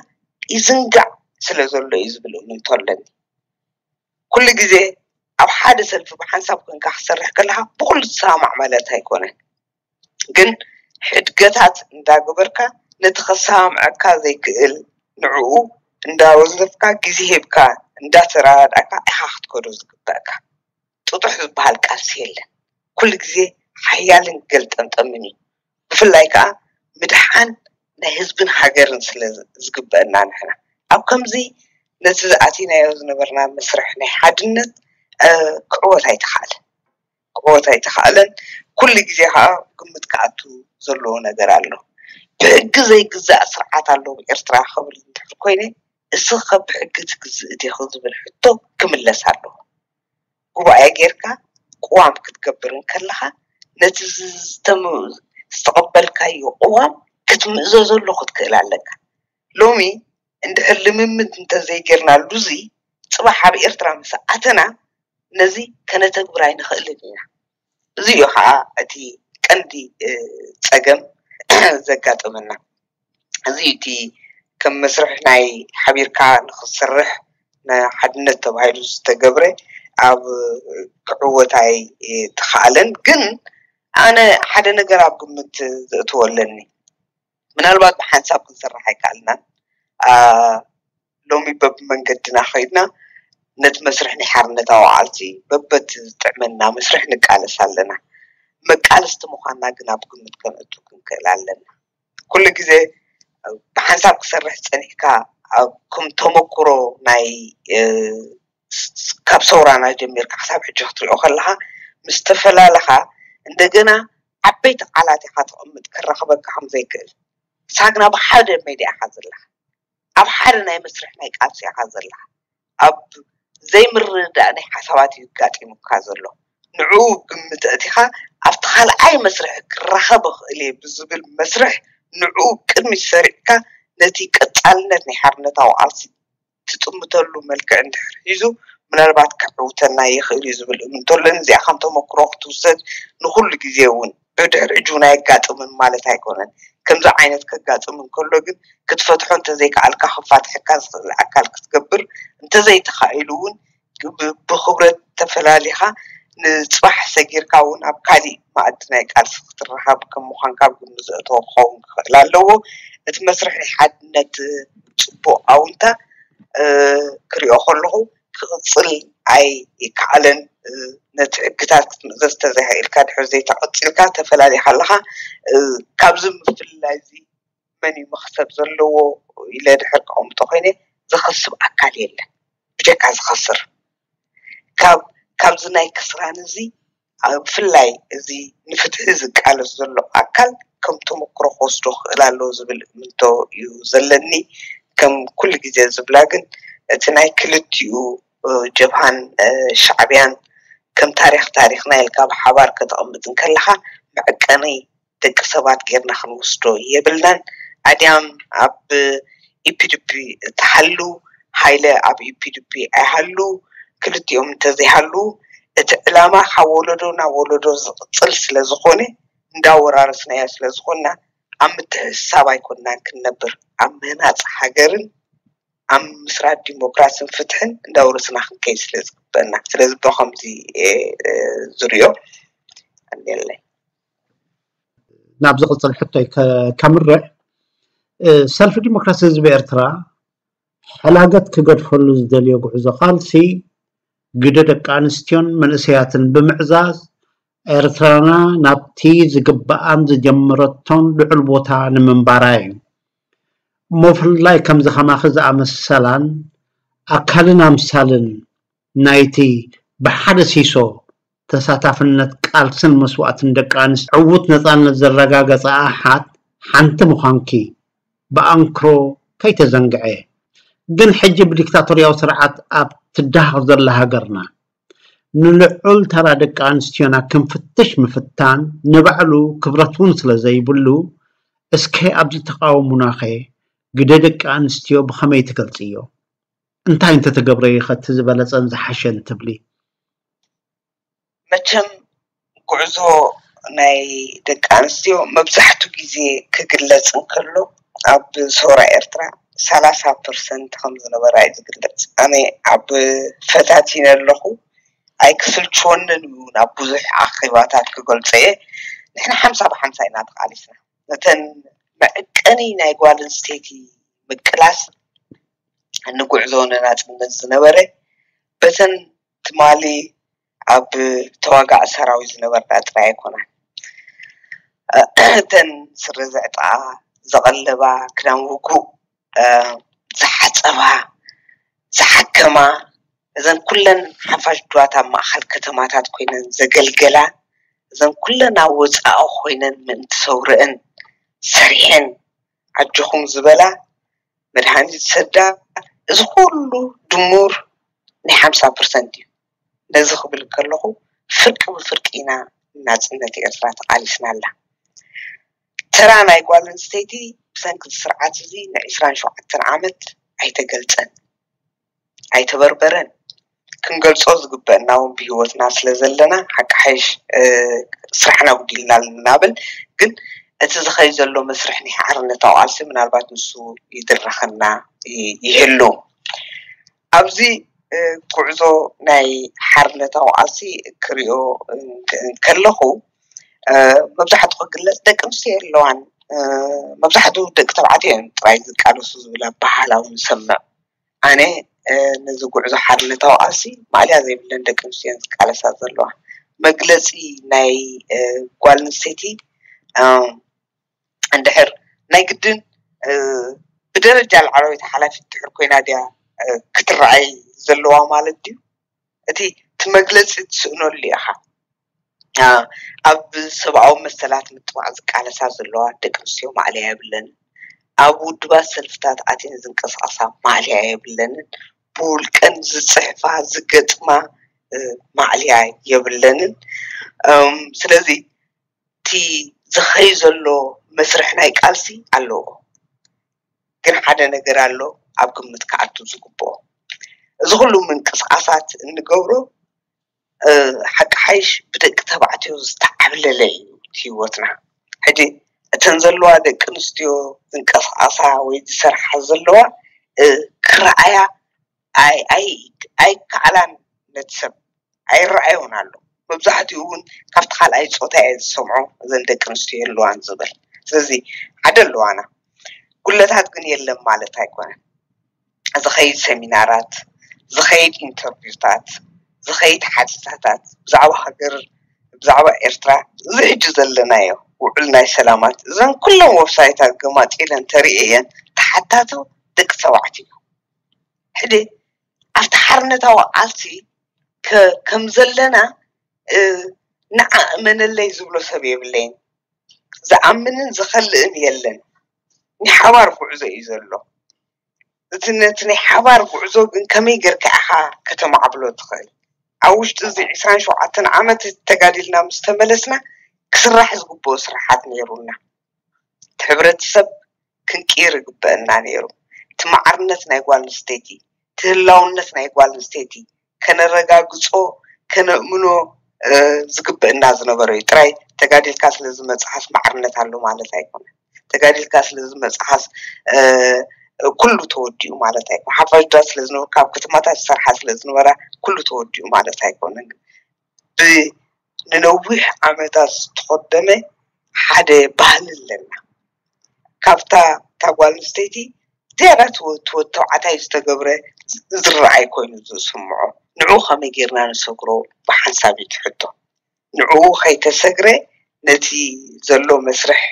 ይዝንጋዕ ስለ ዘሎ እዩ ዝብል እምንቶ ኣለኒ ኩሉ ግዜ ኣብ ሓደ ሰልፊ ብሓንሳብ ኮንካ ክሰርሕ ከለካ ብኩሉ ዝሰማዕ ማለት ኣይኮነን ግን ሕድገታት እንዳግበርካ ነቲ ከሳምዐካ ዘይክእል ንዕኡ እንዳወዘብካ ግዜ ሂብካ እንዳተረዳእካ ኢኻ ክትከዶ ዝግበአካ ጥጡሕ ዝበሃል ቃልሲ የለን ኩሉ ግዜ ሓያልን ገልጠምጠምን እዩ ብፍላይ ከዓ ምድሓን ናይ ህዝብን ሃገርን ስለ ዝግበአና ንሕና ኣብ ከምዚ ነቲ ዝኣትናዮ ዝነበርና መስርሕ ናይ ሓድነት ክዕወት ኣይተኽኣለ ክዕወት ኣይተኽኣለን ኩሉ ግዜ ከዓ ግምት ክኣቱ ዘለዎ ነገር ኣሎ ብሕጊ ዘይግዛእ ስርዓት ኣለዎ ኤርትራ ክብል እንድሕር ኮይነ እስኸ ብሕጊ ትግዝእ ዲኹ ዝብል ሕቶ ክምለስ ኣለዎ ጉባኤ ጌርካ ቅዋም ክትገብር ከለካ ነቲ ዝተቐበልካዮ ቅዋም ክትምእዘዘሎ ክትክእል ኣለካ ሎሚ እንድሕር ልምምድ እንተዘይጌርናሉ ዙ ፅባሕ ኣብ ኤርትራ ምስኣተና ነዚ ከነተግብራይ ንኽእልን ኢና እዚዩ ከዓ እቲ ቀንዲ ፀገም ዘጋጥምና እዚ እቲ ከም መስርሕ ናይ ሓቢርካ ንክትሰርሕ ንሓድነት ተባሂሉ ዝተገብረ ኣብ ክዕወታይ ተካኣለን ግን ኣነ ሓደ ነገር ኣብ ግምት ዘእትዎ ኣለኒ ምናልባት ብሓንሳብ ክንሰርሕ ኣይከኣልናን ሎሚ በብመንገድና ከይድና ነቲ መስርሕ ናይ ሓርነት ኣዋዓልቲ በበት ዝጥዕመና መስርሕ ንቃለስ ኣለና መቃለስቲ ምኳንና ግን ኣብ ግምት ከነእቱ ክንክእል ኣለና ኩሉ ግዜ maxaan saab ka sarrahsani kaa kumtomokuro ናይ ካብ ሰውራና ጀሚርካ ክሳብ ሕጂ ክትሪኦ ከለካ ምስተፈላለካ እንደገና ዓበይቲ ቃላት ኢካ ትቕምጥ ክረክበካ ከምዘይክእል ሳግና ብሓደ ሜድያ ኢካ ዘለካ ኣብ ሓደ ናይ መስርሕ ናይ ቃልሲ ኢካ ዘለካ ኣብ ዘይምርዳእ ናይ ሓሳባት እዩ ጋጢሙካ ዘሎ ንዕኡ ብምትእቲኻ ኣብቲ ካልኣይ መስርሕ ክራኸብ ክእል እየ ብዝብል መስርሕ ንዑ ቅድሚ ሰሪዕካ ነቲ ቀፃልነት ናይ ሓርነታዊ ቃልሲ ትጥምተሉ መልክዕ እንድሕር ሒዙ ምናልባት ክዕውተና ይኽእል እዩ ዝብል እንተሎን እዚኣ ከም ተመክሮ ክትውሰድ ንኩሉ ግዜ እውን ብድሕሪ እጁ ናይ ኣጋጥምን ማለት ኣይኮነን ከምዚ ዓይነት ከጋጥም እንከሎ ግን ክትፈትሖ እንተዘይከኣልካ ክፋትሕካ ዝኽእል ኣካል ክትገብር እንተዘይተኻኢሉ እውን ብክብረት ተፈላለኻ ንፅባሕ ሰጊርካ እውን ኣብ ካሊእ ማእዲ ናይ ቃልሲ ክትረሃብ ከም ምዃንካ ብግንዘእትዎ ክኸውን ክኽእል ኣለዎ እቲ መስርሒ ሓድነት ፅቡቅ ኣውንታ ክሪኦ ከለኹ ክቕፅል ኣይከኣለን ነቲ ሕግታት ክትምእዘዝ ተዘሃኢልካ ድሕር ዘይተቐፂልካ ተፈላለዩ ኣለካ ካብዚ ምፍልላይ እዚ መን እዩ መክሰብ ዘለዎ ኢለ ድሕር ክቐምጦ ኮይነ ዝኸስብ ኣካል የለን ብጀካ ዝኸስር ካብ ካብዚ ናይ ክስራን እዚ ብፍላይ እዚ ንፍትሒ ዝቃለስ ዘሎ ኣካል ከም ተመክሮ ክወስዶ ክእል ኣለዎ ዝብል እምንቶ እዩ ዘለኒ ከም ኩሉ ግዜ ዝብላ ግን እቲ ናይ ክልቲኡ ጀብሃን ሻዕብያን ከም ታሪክ ታሪክና ኢልካ ብሓባር ከተቐምጥ ከለካ መዕቀኒ ደቂ ሰባት ጌርና ክንወስዶ የብልናን ኣድያም ኣብ ኢፒድፒ እተሃሉ ሃይለ ኣብ ኢፒድፒ ኣይሃሉ ክልቲኦም እንተዘይሃሉ እቲ ዕላማ ካብ ወለዶ ናብ ወለዶ ዝቅፅል ስለ ዝኾነ እንዳወራረስናዮ ስለ ዝኾንና ኣብ ምትሕሳብ ኣይኮንናን ክንነብር ኣብ ምህናፅ ሃገርን ኣብ ምስራት ዲሞክራስን ፍትሕን እንዳውርስና ክንከይድ ስለ ዝግበአና ስለዚ ከምዚ ዝርዮ ኣለለይ ናብ ዝቅፅል ሕቶይ ከምርዕ ሰልፊ ዲሞክራሲ ህዝቢ ኤርትራ ሓላገት ክገድፈሉ ዝደልዮ ጉዕዞ ካልሲ قددك أنستيون من أسياتن بمعزاز ኤርትራና ናብቲ ዝግባኣን ዝጀመረቶን ልዑል ቦታ ንምንባራ እዩ ሞፍላይ ከምዚ ከማኺ ዝኣመሰላን ኣካልን ኣምሳልን ናይቲ ብሓደ ሲሶ ተሳታፍነት ቃልስን መስዋእትን ደቂ ኣንስትዮ ዕውት ነፃነት ዘረጋገፀ ኣሓት ሓንቲ ምዃንኪ ብኣንክሮ ከይተዘንግዐ ግን ሕጂ ብዲክታቶርያዊ ስርዓት ኣብ تدهر ذر لها قرنا نلعول ترى دك أنستيونا كم فتش مفتان نبعلو كبرتون سلا زي بلو اسكي أبز تقاو مناخي قد دك أنستيو بخمي تقلتيو انتا انت تقبري خطز بلس انز حشن تبلي مچم قعزو ناي دك أنستيو مبزحتو كيزي كقلت انكلو أبز صورة إرتران ሰላሳ ፐርሰንት ከም ዝነበረ እዩ ዝግለጽ ኣነ ኣብ ፈታቲነ ኣለኹ ኣይክስልችወንን እውን ኣብ ብዙሕ ኣኼባታት ክገልጾ እየ ንሕና ሓምሳ ብሓምሳ ኢና ተቃሊስና ነተን መዕቀኒ ናይ ጓል ኣንስተይቲ ምቅላስ ንጉዕዞ ነናፅነት ዝነበረ በተን ትማሊ ኣብ ተዋጋዕ ሰራዊት ዝነበርና ጥራይ ኣይኮናን እተን ስርዝዕጣ ዘቐለባ ክዳን ውጉእ ዝሓፀባ ዝሓከማ እዘን ኩለን ሓፋሽ ድዋት ኣብ ማእኸል ከተማታት ኮይነን ዘገልገላ እዘን ኩለን ኣብ ወፃኢ ኮይነን ምእንቲ ሰውርአን ሰሪሐን ዓጀኹም ዝበላ መድሓኒት ሰዳ እዚ ኩሉ ድሙር ናይ ሓምሳ ፐርሰንት እዩ ነዚ ክብል ከለኹ ፍርቂ ብፍርቂ ኢና እናፅነት ኤርትራ ተቃሊስና ኣላ ተራ ናይ ጓል ኣንስተይቲ ብዘን ስርዓት እዚ ናይ ዕስራን ሸውዓተን ዓመት ኣይተገልፀን ኣይተበርበረን ክንገልፆ ዝግበአና እውን ብሂወትና ስለ ዘለና ሓቂ ሓይሽ ስራሕና ጉዲልና እናብል ግን እቲ ዝኸይ ዘሎ መስርሕ ናይ ሓርነት ኣቃልሲ ምናልባት ንሱ ይድራኸና ይህሉ ኣብዚ ጉዕዞ ናይ ሓርነት ኣቃልሲ ክሪኦ ከለኹ መብዛሕትኡ ክግለፅ ደቂ ኣንስትዮ ኣለዋን መብዛሕትኡ ደቂ ተባዕትዮ እዮም ጥራይ ዝቃለሱ ዝብለ ባህላዊ ዝሰምዕ ኣነ ነዚ ጉዕዞ ሓድነታዊ ቃልሲ ማእልያ ዘይብለን ደቂ ኣንስትዮን ዝቃለሳ ዘለዋ መግለፂ ናይ ጓል ኣንስተይቲ እንድሕር ናይ ግድን ብደረጃ ላዕለወይቲ ሓላፊ ድሕር ኮይና ድያ ክትረኣይ ዘለዋ ማለት ድዩ እቲ እቲ መግለፂ ትስእነሉ ኢኻ ኣብ ሰብኣዊ መሰላት ምጥማዕ ዝቃለሳ ዘለዋ ደቂ ኣንስትዮ ማልያ የብለንን ኣብ ውድባት ሰልፍታት ኣትየን ዝንቀሳቀሳ ማልያ የብለንን ብውልቀን ዝፅሕፋ ዝገጥማ ማዕልያ የብለንን ስለዚ እቲ ዝኸይ ዘሎ መስርሕ ናይ ቃልሲ ኣለዎ ግን ሓደ ነገር ኣሎ ኣብ ግምት ክኣቱ ዝግብኦ እዚ ኩሉ ምንቅስቃሳት እንገብሮ ሓቂ ሓይሽ ብደቂ ተባዕትዮ ዝተዓብለለ እዩ ህይወትና ሕጂ እተን ዘለዋ ደቂ ኣንስትዮ ዝንቀሳቐሳ ወይ ዝሰርሓ ዘለዋ ክረኣያ ኣይከኣላን ነቲ ሰብ ኣይረኣዮን ኣሎ መብዛሕትኡ እውን ካብቲ ካልኣይ ፆታ እየ ዝሰምዖ እዘን ደቂ ኣንስትዮ የለዋን ዝብል ስለዚ ሓደ ኣለዋና ጉለታት ግን የለን ማለት ኣይኮነን ዝኸይድ ሰሚናራት ዝኸይድ ኢንተርቪውታት ንኸይተሓድሳታት ብዛዕባ ሃገር ብዛዕባ ኤርትራ ዝዕጁ ዘለናዮ ውዕል ናይ ሰላማት እዘን ኩሎም ወብሳይታት ገማፂለን ተርኢ እየን ተሓታቱ ደቂ ሰባዕት እዩ ሕደ ኣብቲ ሓርነታዊ ዓልሲ ከም ዘለና ንኣእመነለይ ዝብሎ ሰብ የብለይን ዝኣምንን ዝኸልእን የለን ናይ ሓባር ጉዕዞ እዩ ዘሎ እቲ ነቲ ናይ ሓባር ጉዕዞ ግን ከመይ ጌርካ ከተማዕብሎ ትኽእል ኣብ ውሽጢ እዚ ዒስራን ሸውዓተን ዓመት ተጋዲልና ምስ ተመለስና ክስራሕ ዝግብኦ ስራሓት ነይሩና እቲ ሕብረተሰብ ክንቂር ይግበአና ነይሩ እቲ ማዕርነት ናይ ጓል ኣንስተይቲ እቲ ህላውነት ናይ ጓል ኣንስተይቲ ከነረጋግፆ ከነእምኖ ዝግብአና ዝነበረ እዩ ጥራይ ተጋዲልካ ስለዝመፅሓስ ማዕርነት ኣሎ ማለት ኣይኮነ ተጋዲልካ ስለዝመፅሓስ ኩሉ ተወዲኡ ማለት ኣይኮነ ሓፋሽዳ ስለዝነበሩ ካብ ከተማታት ዝሰርሓ ስለዝነበራ ኩሉ ተወዲኡ ማለት ኣይኮነን ንነዊሕ ዓመታት ዝተኸደመ ሓደ ባህሊ ኣለና ካብታ እታ ጓል ኣንስተይቲ ዝያዳ ተባዕታይ ዝተገብረ ዝረኣይ ኮይኑ ዝስምዖ ንዑ ከመይ ጌርና ንሰግሮ ብሓንሳብ ይትሕቶ ንዑ ከይተሰግረ ነቲ ዘሎ መስርሕ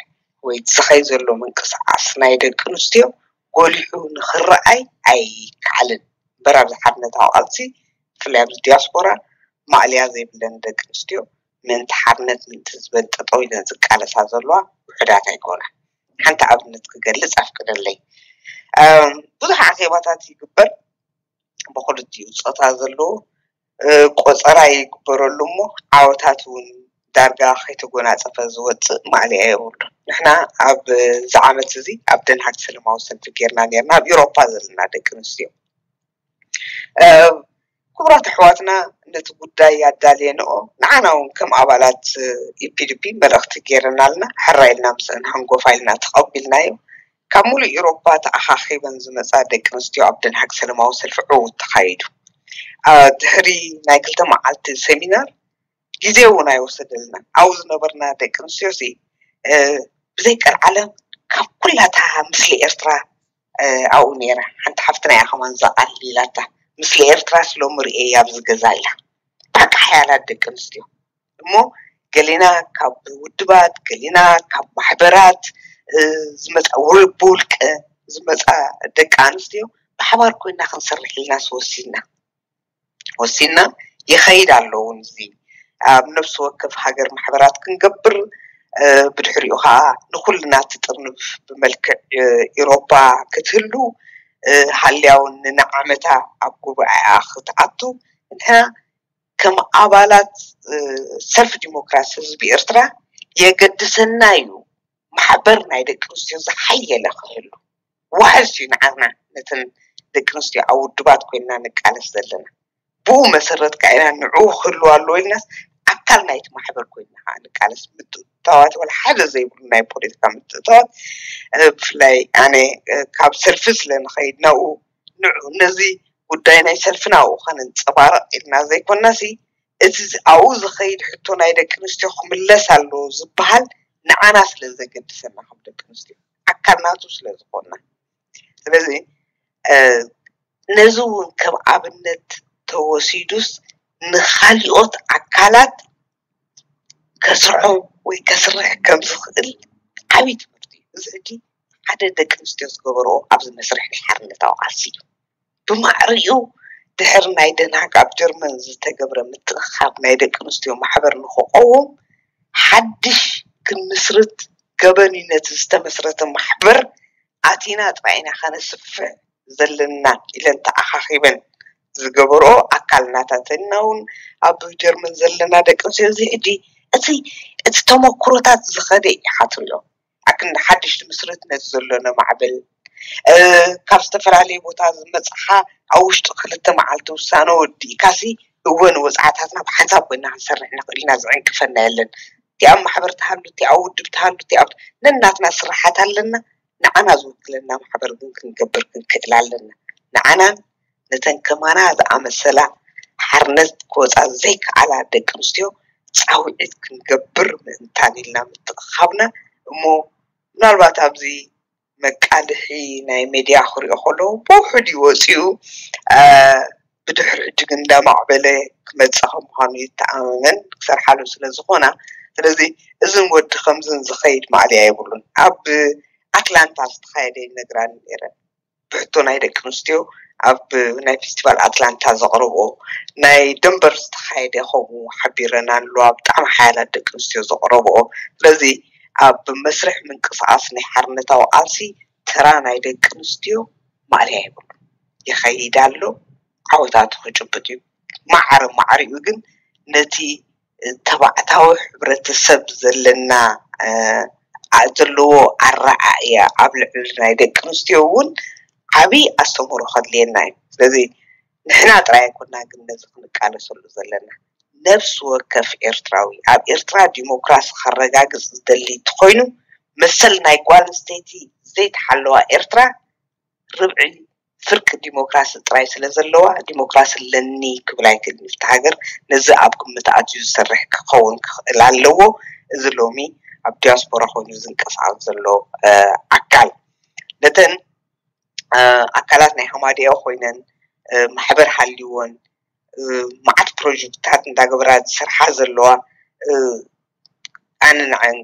ወይ ዝኸይ ዘሎ ምንቅስቃስ ናይ ደቂ ኣንስትዮ ጎሊሑ ንክረአይ ኣይከኣልን እምበር ኣብዚ ሓድነት ኣቃልሲ ብፍላይ ኣብዚ ዲያስፖራ ማእልያ ዘይብለን ደቂ ኣንስትዮ ምእንቲ ሓድነት ምእንቲ ህዝበን ጠጠው ኢለን ዝቃለሳ ዘለዋ ውሕዳት ኣይኮና ሓንቲ ኣብነት ክገልፅ ኣፍቅደለይ ብዙሕ ኣኼባታት ይግበር ብክልቲኡ ፆታ ዘለዎ ቆፀራ ይግበረሉ እሞ ዓወታት እውን ዳርጋ ከይተጎናፀፈ ዝወፅእ ማዕልያ የብሉን ንሕና ኣብዚ ዓመት እዚ ኣብ ደንሃግ ሰለማዊ ሰልፊ ጌርና ነርና ኣብ ኤውሮፓ ዘለና ደቂ ኣንስትዮ ክቡራት ኣሕዋትና ነቲ ጉዳይ ኣዳልየንኦ ንዓና እውን ከም ኣባላት ኢፒድፒ መልእኽቲ ጌርና ኣለና ሕራ ኢልና ምስአን ሃንጎፋ ኢልና ተቐቢልናዮ ካብ ሙሉእ ኤውሮፓ ተኣኻኺበን ዝመፃ ደቂ ኣንስትዮ ኣብ ደንሃግ ሰለማዊ ሰልፊ ዕውት ተኻይዱ ድሕሪ ናይ ክልተ መዓልቲ ሴሚናር ግዜውን ኣይወሰደልና ኣብኡ ዝነበርና ደቂ ኣንስትዮ እዚ ብዘይ ቀልዓለም ካብ ኩላታ ምስሊ ኤርትራ ኣብኡ ነይራ ሓንቲ ሓፍትና እያ ከማን ዘቃሊላታ ምስሊ ኤርትራ ስለምርኤ ኣብዚ ገዛ ኢላ ባቂ ሓያላት ደቂ ኣንስትዮ እሞ ገሊና ካብ ውድባት ገሊና ካብ ማሕበራት ዝመፃ ብውልቀ ዝመፃ ደቂ ኣንስትዮ ብሓባር ኮይና ክንሰርሕ ኢልና ስወሲድና ወሲድና ይኸይድ ኣሎ እውን እዚ ኣብ ነብሲ ወከፍ ሃገር ማሕበራት ክንገብር ብድሕሪኡ ከዓ ንኩልና ትጥርንፍ ብመልክዕ ኤሮፓ ክትህሉ ሃልያውን ንዓመታ ኣብ ጉባኤኣ ክትኣቱ ንሕና ከም ኣባላት ሰልፍ ዲሞክራሲ ህዝቢ ኤርትራ የገድሰና እዩ ማሕበር ናይ ደቂ ኣንስትዮ ዝሓየለ ክህሉ ዋሕስ እዩ ንዓና ነተን ደቂ ኣንስትዮ ኣብ ውድባት ኮይንና ንቃለስ ዘለና buu masaradka inaan nucuu horluwaaluinas akalnayt maxabarkoynahaan kalas ምትእታዋት ወላሓደ ዘይብሉ ናይ ፖለቲካ ምትእታዋት ብፍላይ ኣነ ካብ ሰልፊ ስለንኸይድ ናብኡ ንዑ ነዚ ጉዳይ ናይ ሰልፊ ናብኡ ከነንፀባረቕ ኢልና ዘይኮናሲ እቲ ኣብኡ ዝኸይድ ሕቶ ናይ ደቂ ኣንስትዮ ክምለስ ኣለዎ ዝበሃል ንዓና ስለ ዘገድሰና ከም ደቂ ኣንስትዮ ኣካል ናቱ ስለ ዝኾና ስለዚ ነዚ እውን ከም ኣብነት ተወሲዱስ ንካልኦት ኣካላት ከስዖ ወይ ከስርሕ ከም ዝኽእል ዓብዪ ትምህርቲ እዩ እዚ ሕጂ ሓደ ደቂ ኣንስትዮ ዝገበርኦ ኣብዚ መስርሕ ናይ ሓርነታዊ ቃልሲ እዩ ብማዕሪኡ ድሕር ናይ ደንሃግ ኣብ ጀርመን ዝተገብረ ምትእኻብ ናይ ደቂ ኣንስትዮ ማሕበር ንክቀውም ሓድሽ ክንምስርት ገበኒነት ዝተመስረተ ማሕበር ኣቲና ጥራይና ከነስፍዕ ዘለና ኢለን ተኣኻኺበን ዝገበሮ ኣካልናታትን እና እውን ኣብ ጀርመን ዘለና ደቂ ኣንስትዮ እዚ ሕጂ እቲ እቲ ተመክሮታት ዝኸደ ይሓት ኣሎ ሓድሽ ምስርትነት ዘሎነ ማዕበል ካብ ዝተፈላለየ ቦታ ዝመፅሓ ኣብ ውሽጡ ክልተ መዓልቲ ውሳነ ወዲ ካሲ እወን ወፃዕታትና ብሓንሳብ ኮይና ክንሰርሕ ንኽእል ኢና ዝዕንቅፈና የለን እቲ ኣብ ማሕበር ተሃሉ እቲ ኣብ ውድብ ተሃሉ እቲ ኣብ ነናትና ስራሓት ኣለና ንዓና ዝውክለና ማሕበር ግን ክንገብር ክንክእል ኣለና ንዓና ነተን ከማናት ዝኣመሰላ ሓርነት ክወፃ ዘይከኣላ ደቂ ኣንስትዮ ፃውዒት ክንገብር ምእንታን ኢልና ምትቕኻብና እሞ ምናልባት ኣብዚ መቃልሒ ናይ ሚድያ ክሪኦ ከለዉ ብውሕድ ይወፂኡ ብድሕሪ እጅ ግን እንዳማዕበለ ክመፅእ ከምምዃኑ ይተኣመመን ክሰርሓሉ ስለ ዝኾና ስለዚ እዝን ወዲ ከምዝን ዝኸይድ ማዕልያ የብሉን ኣብ ኣትላንታ ዝተካየደ ይነግራኒ ነይረን ብሕቶ ናይ ደቂ ኣንስትዮ ኣብ ናይ ፌስቲቫል ኣትላንታ ዘቕርብኦ ናይ ደንበር ዝተካየደ ከምኡ ሓቢረና ኣለዋ ብጣዕሚ ሓያላት ደቂ ኣንስትዮ ዘቕረብኦ ስለዚ ኣብ መስርሕ ምንቅስቃስ ናይ ሓርነታዊ ቃልሲ ተራ ናይ ደቂ ኣንስትዮ ማእርያ ይብሉ ይኸይድ ኣሎ ዓወታቱ ክጭብጥ እዩ ማዕረ ማዕሪኡ ግን ነቲ ተባዕታዊ ሕብረተሰብ ዘለና ዘለዎ ኣረኣእያ ኣብ ልዕሊ ናይ ደቂ ኣንስትዮ እውን ዓብይ ኣስተምህሮ ከድልየና እዩ ስለዚ ንሕና ጥራይ ኣይኮና ግን ነዚ ክንቃለሰሉ ዘለና ነብሲ ወከፍ ኤርትራዊ ኣብ ኤርትራ ዲሞክራሲ ከረጋግፅ ዝደሊ እንተኮይኑ መሰል ናይ ጓል ኣንስተይቲ ዘይተሓለዋ ኤርትራ ርብዒ ፍርቂ ዲሞክራሲ ጥራይ ስለ ዘለዋ ዲሞክራሲ ለኒ ክብል ኣይክእልን ፍቲ ሃገር ነዚ ኣብ ግምት ኣትዩ ዝሰርሕ ክኸውን ክኽእል ኣለዎ እዚ ሎሚ ኣብ ዲያስፖራ ኮይኑ ዝንቀሳቀስ ዘሎ ኣካል ነተን ኣካላት ናይ ሃማድያ ኮይነን ማሕበር ሃልይዎን መዓት ፕሮጀክትታት እንዳገበራ ዝስርሓ ዘለዋ ኣነ ንዓን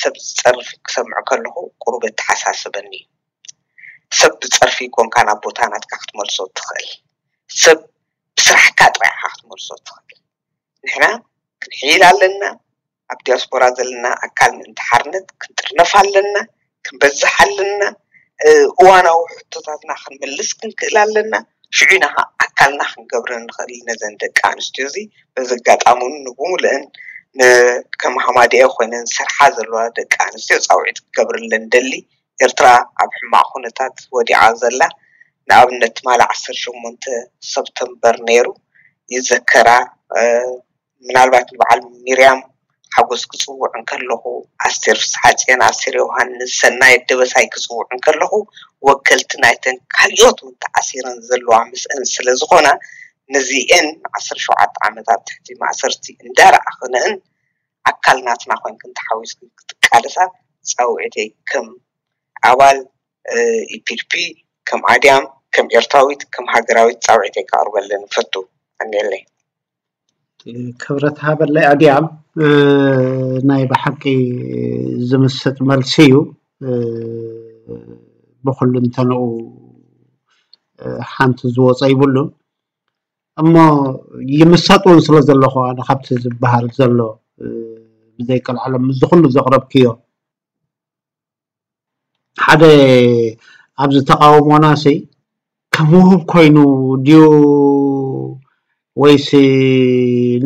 ሰብ ዝፀርፊ ክሰምዑ ከለኹ ቁርበት ተሓሳስበኒ እዩ ሰብ ብፀርፊ ኮንካ ናብ ቦታ ናትካ ክትመልሶ ትኽእል ሰብ ብስራሕካ ጥራይካ ክትመልሶ ትኽእል ንሕና ክንሕይል ኣለና ኣብ ዲያስፖራ ዘለና ኣካል ምእንቲ ሓርነት ክንጥርነፍ ኣለና ክንበዝሕ ኣለና እዋና ሕቶታትና ክንምልስ ክንክእል ኣለና ሽዑናኸ ኣካልና ክንገብረ ንኽእል ነዘን ደቂ ኣንስትዮ እዚ በዚ ኣጋጣሚ ንብሙልአን ከም ሃማድያ ኮይነን ስርሓ ዘለዋ ደቂ ኣንስትዮ ፃውዒት ክገብርለን ደሊ ኤርትራ ኣብ ሕማቅ ኩነታት ወዲዓ ዘላ ንኣብነት ማለ ዓሰርተ ሸሞንተ ሰብተምበር ነይሩ ይዘከራ ምናልባት ንበዓል ሚርያም ሓጎስ ክፅውዕ እንከለኹ ኣስቴር ፍስሓፅን ኣስቴር ዮሃንስ ሰናይ ደበሳይ ክፅውዕ እንከለኹ ወከልቲ ናይተን ካልኦት እውን ተኣሲረን ዘለዋ ምስአን ስለ ዝኾና ነዚአን ዓስር ሸውዓተ ዓመታት ትሕቲ ማእሰርቲ እንዳረኣኽነአን ኣካል ናትና ኮንክን ተሓዊስክን ክትቃለሳ ፃውዒተይ ከም ኣባል ኢፒድፒ ከም ኣድያም ከም ኤርትራዊት ከም ሃገራዊት ፃውዒተይ ከቕርበለን ፈቱ ኣኒአለይ كبرت هذا اللي أديعم آه، نايب حقي آه، زمست مالسيو آه، بخل انتنو حانت زوز اي بلو اما يمساتو انسل زلو انا خبت بحر زلو بزيك العالم مزخل زغرب كيو حدا عبز تقاوم وناسي كموهب كوينو ديو ويسي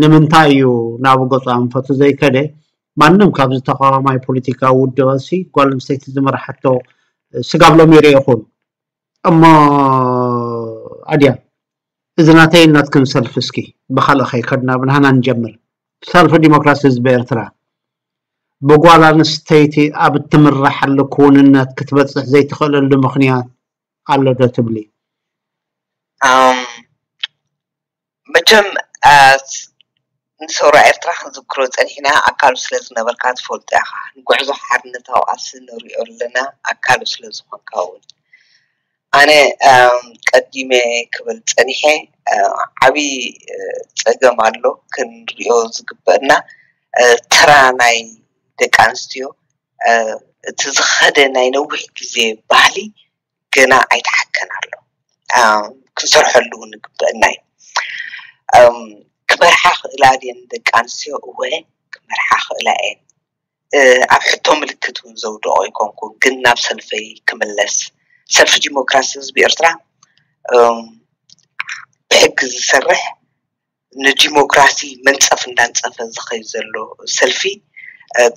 ንምንታይ እዩ ናብ ገፁ ኣንፈቱ ዘይከደ ማንም ካብዚ ተቃዋማይ ፖለቲካ ውድበሲ ጓል ኣንስተይቲ ዝመራሕቶ ስጋብሎም ይርኢ ይኹን እሞ ኣድያ እዚ ናተይ እናትክን ሰልፊ እስኪ ብካልእ ከይከድና ብናሃና ንጀምር ሰልፊ ዲሞክራሲ ህዝቢ ኤርትራ ብጓል ኣንስተይቲ ኣብ እትምራሓሉ ክውንነት ክትበፅሕ ዘይትኽእለሉ ምክንያት ኣሎ ዶ ትብሊ መቸም ንሰብሮ ኤርትራ ክንዝክሮ ፀኒሕና ኣካሉ ስለ ዝነበርካ ትፈልጡ ኢኻ ንጉዕዞ ሓርነት ኣብኣስ ንሪኦ ኣለና ኣካሉ ስለ ዝኮንካ እውን ኣነ ቀዲመ ክብል ፀኒሐ ዓብይ ፀገም ኣሎ ክንሪኦ ዝግበአና ተራ ናይ ደቂ ኣንስትዮ እቲ ዝኸደ ናይ ነዊሕ ግዜ ባህሊ ገና ኣይተሓከን ኣሎ ክንሰርሐሉ ንግበአና እዩ ክመርሓ ክእላ ድየን ደቂ ኣንስትዮ እወ ክመርሓ ክእላ እየን ኣብ ሕቶ ምልክት እውን ዘውድቆ ይኮንኩ ግን ናብ ሰልፈይ ክምለስ ሰልፊ ዲሞክራሲ ህዝቢ ኤርትራ ብሕጊ ዝሰርሕ ንዲሞክራሲ መንፀፍ እንዳንፀፈ ዝኸይድ ዘሎ ሰልፊ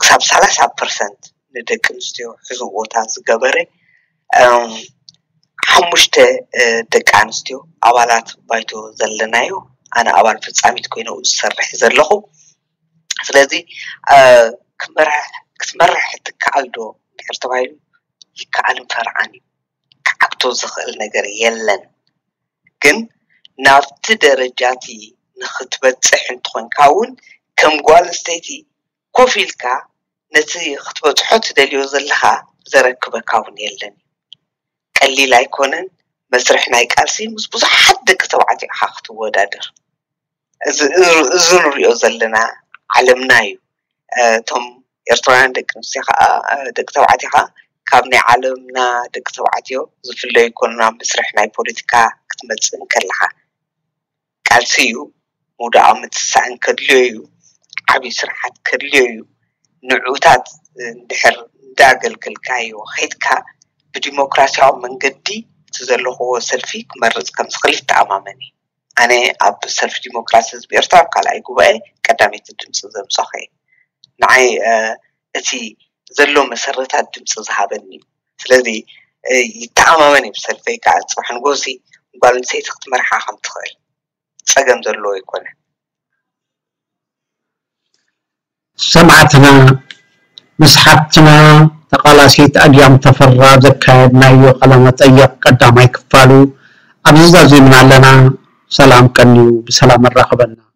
ክሳብ ሰላሳ ፐርሰንት ንደቂ ኣንስትዮ ሕዝቦታ ዝገበረ ሓሙሽተ ደቂ ኣንስትዮ ኣባላት ባይቶ ዘለናዮ ኣነ ኣባል ፍፃሚት ኮይኑ ዝሰርሕ ዘለኹ ስለዚ ክትመርሕ ትከኣል ዶ ድሕር ተባሂሉ ይከኣልን ፈርዓን እዩ ክዓብቶ ዝኽእል ነገር የለን ግን ናብቲ ደረጃቲ ንክትበፅሕ እንትኮንካ እውን ከም ጓል ኣንስተይቲ ኮፍ ኢልካ ነቲ ክትበፅሖ ትደልዮ ዘለካ ዘረክበካ እውን የለን እዩ ቀሊል ኣይኮነን መስርሕ ናይ ቃልሲ ምስ ብዙሓት ደቂ ተባዕትዮ ካ ክትወዳደር እዚ ንሪኦ ዘለና ዓለምና እዩ እቶም ኤርትራውያን ደቂ ኣንስትዮ ከዓ ደቂ ተባዕትዮ ከዓ ካብ ናይ ዓለምና ደቂ ተባዕትዮ ዝፍለዩ ኮኑና ምስርሕ ናይ ፖለቲካ ክትመፅእ ከለካ ቃልሲ እዩ ምውዳእ ምትስሳዕን ከድልዮ እዩ ዓብዪ ስርዓት ከድልዮ እዩ ንዕኡታት እንድሕር እንዳገልገልካዮ ከይድካ ብዲሞክራሲያዊ መንገዲ ዘለኹ ሰልፊ ክመርፅ ከም ዝኽእል ተኣማመን እዩ ኣነ ኣብ ሰልፊ ዲሞክራሲ ህዝቢ ኤርትራ ኣብ ካልኣይ ጉባኤ ቀዳመይቲ ድምፂ ዘምሰኸ እየ ንዓይ እቲ ዘሎ መሰረታት ድምፂ ዝሃበኒ እዩ ስለዚ ይተኣማመን እዩ ብሰልፈይ ከዓ ፅብሕ ንጎሲ ጓል ኣንስተይቲ ክትመርሓ ከም ትኽእል ፀገም ዘለዎ ይኮነን سمعتنا مسحبتنا تقالاسيت أديام تفرى زكاة نايو قلمة أيق قدام أيكفالو أبززازي من علنا سلام كنيو بسلام الرحبنا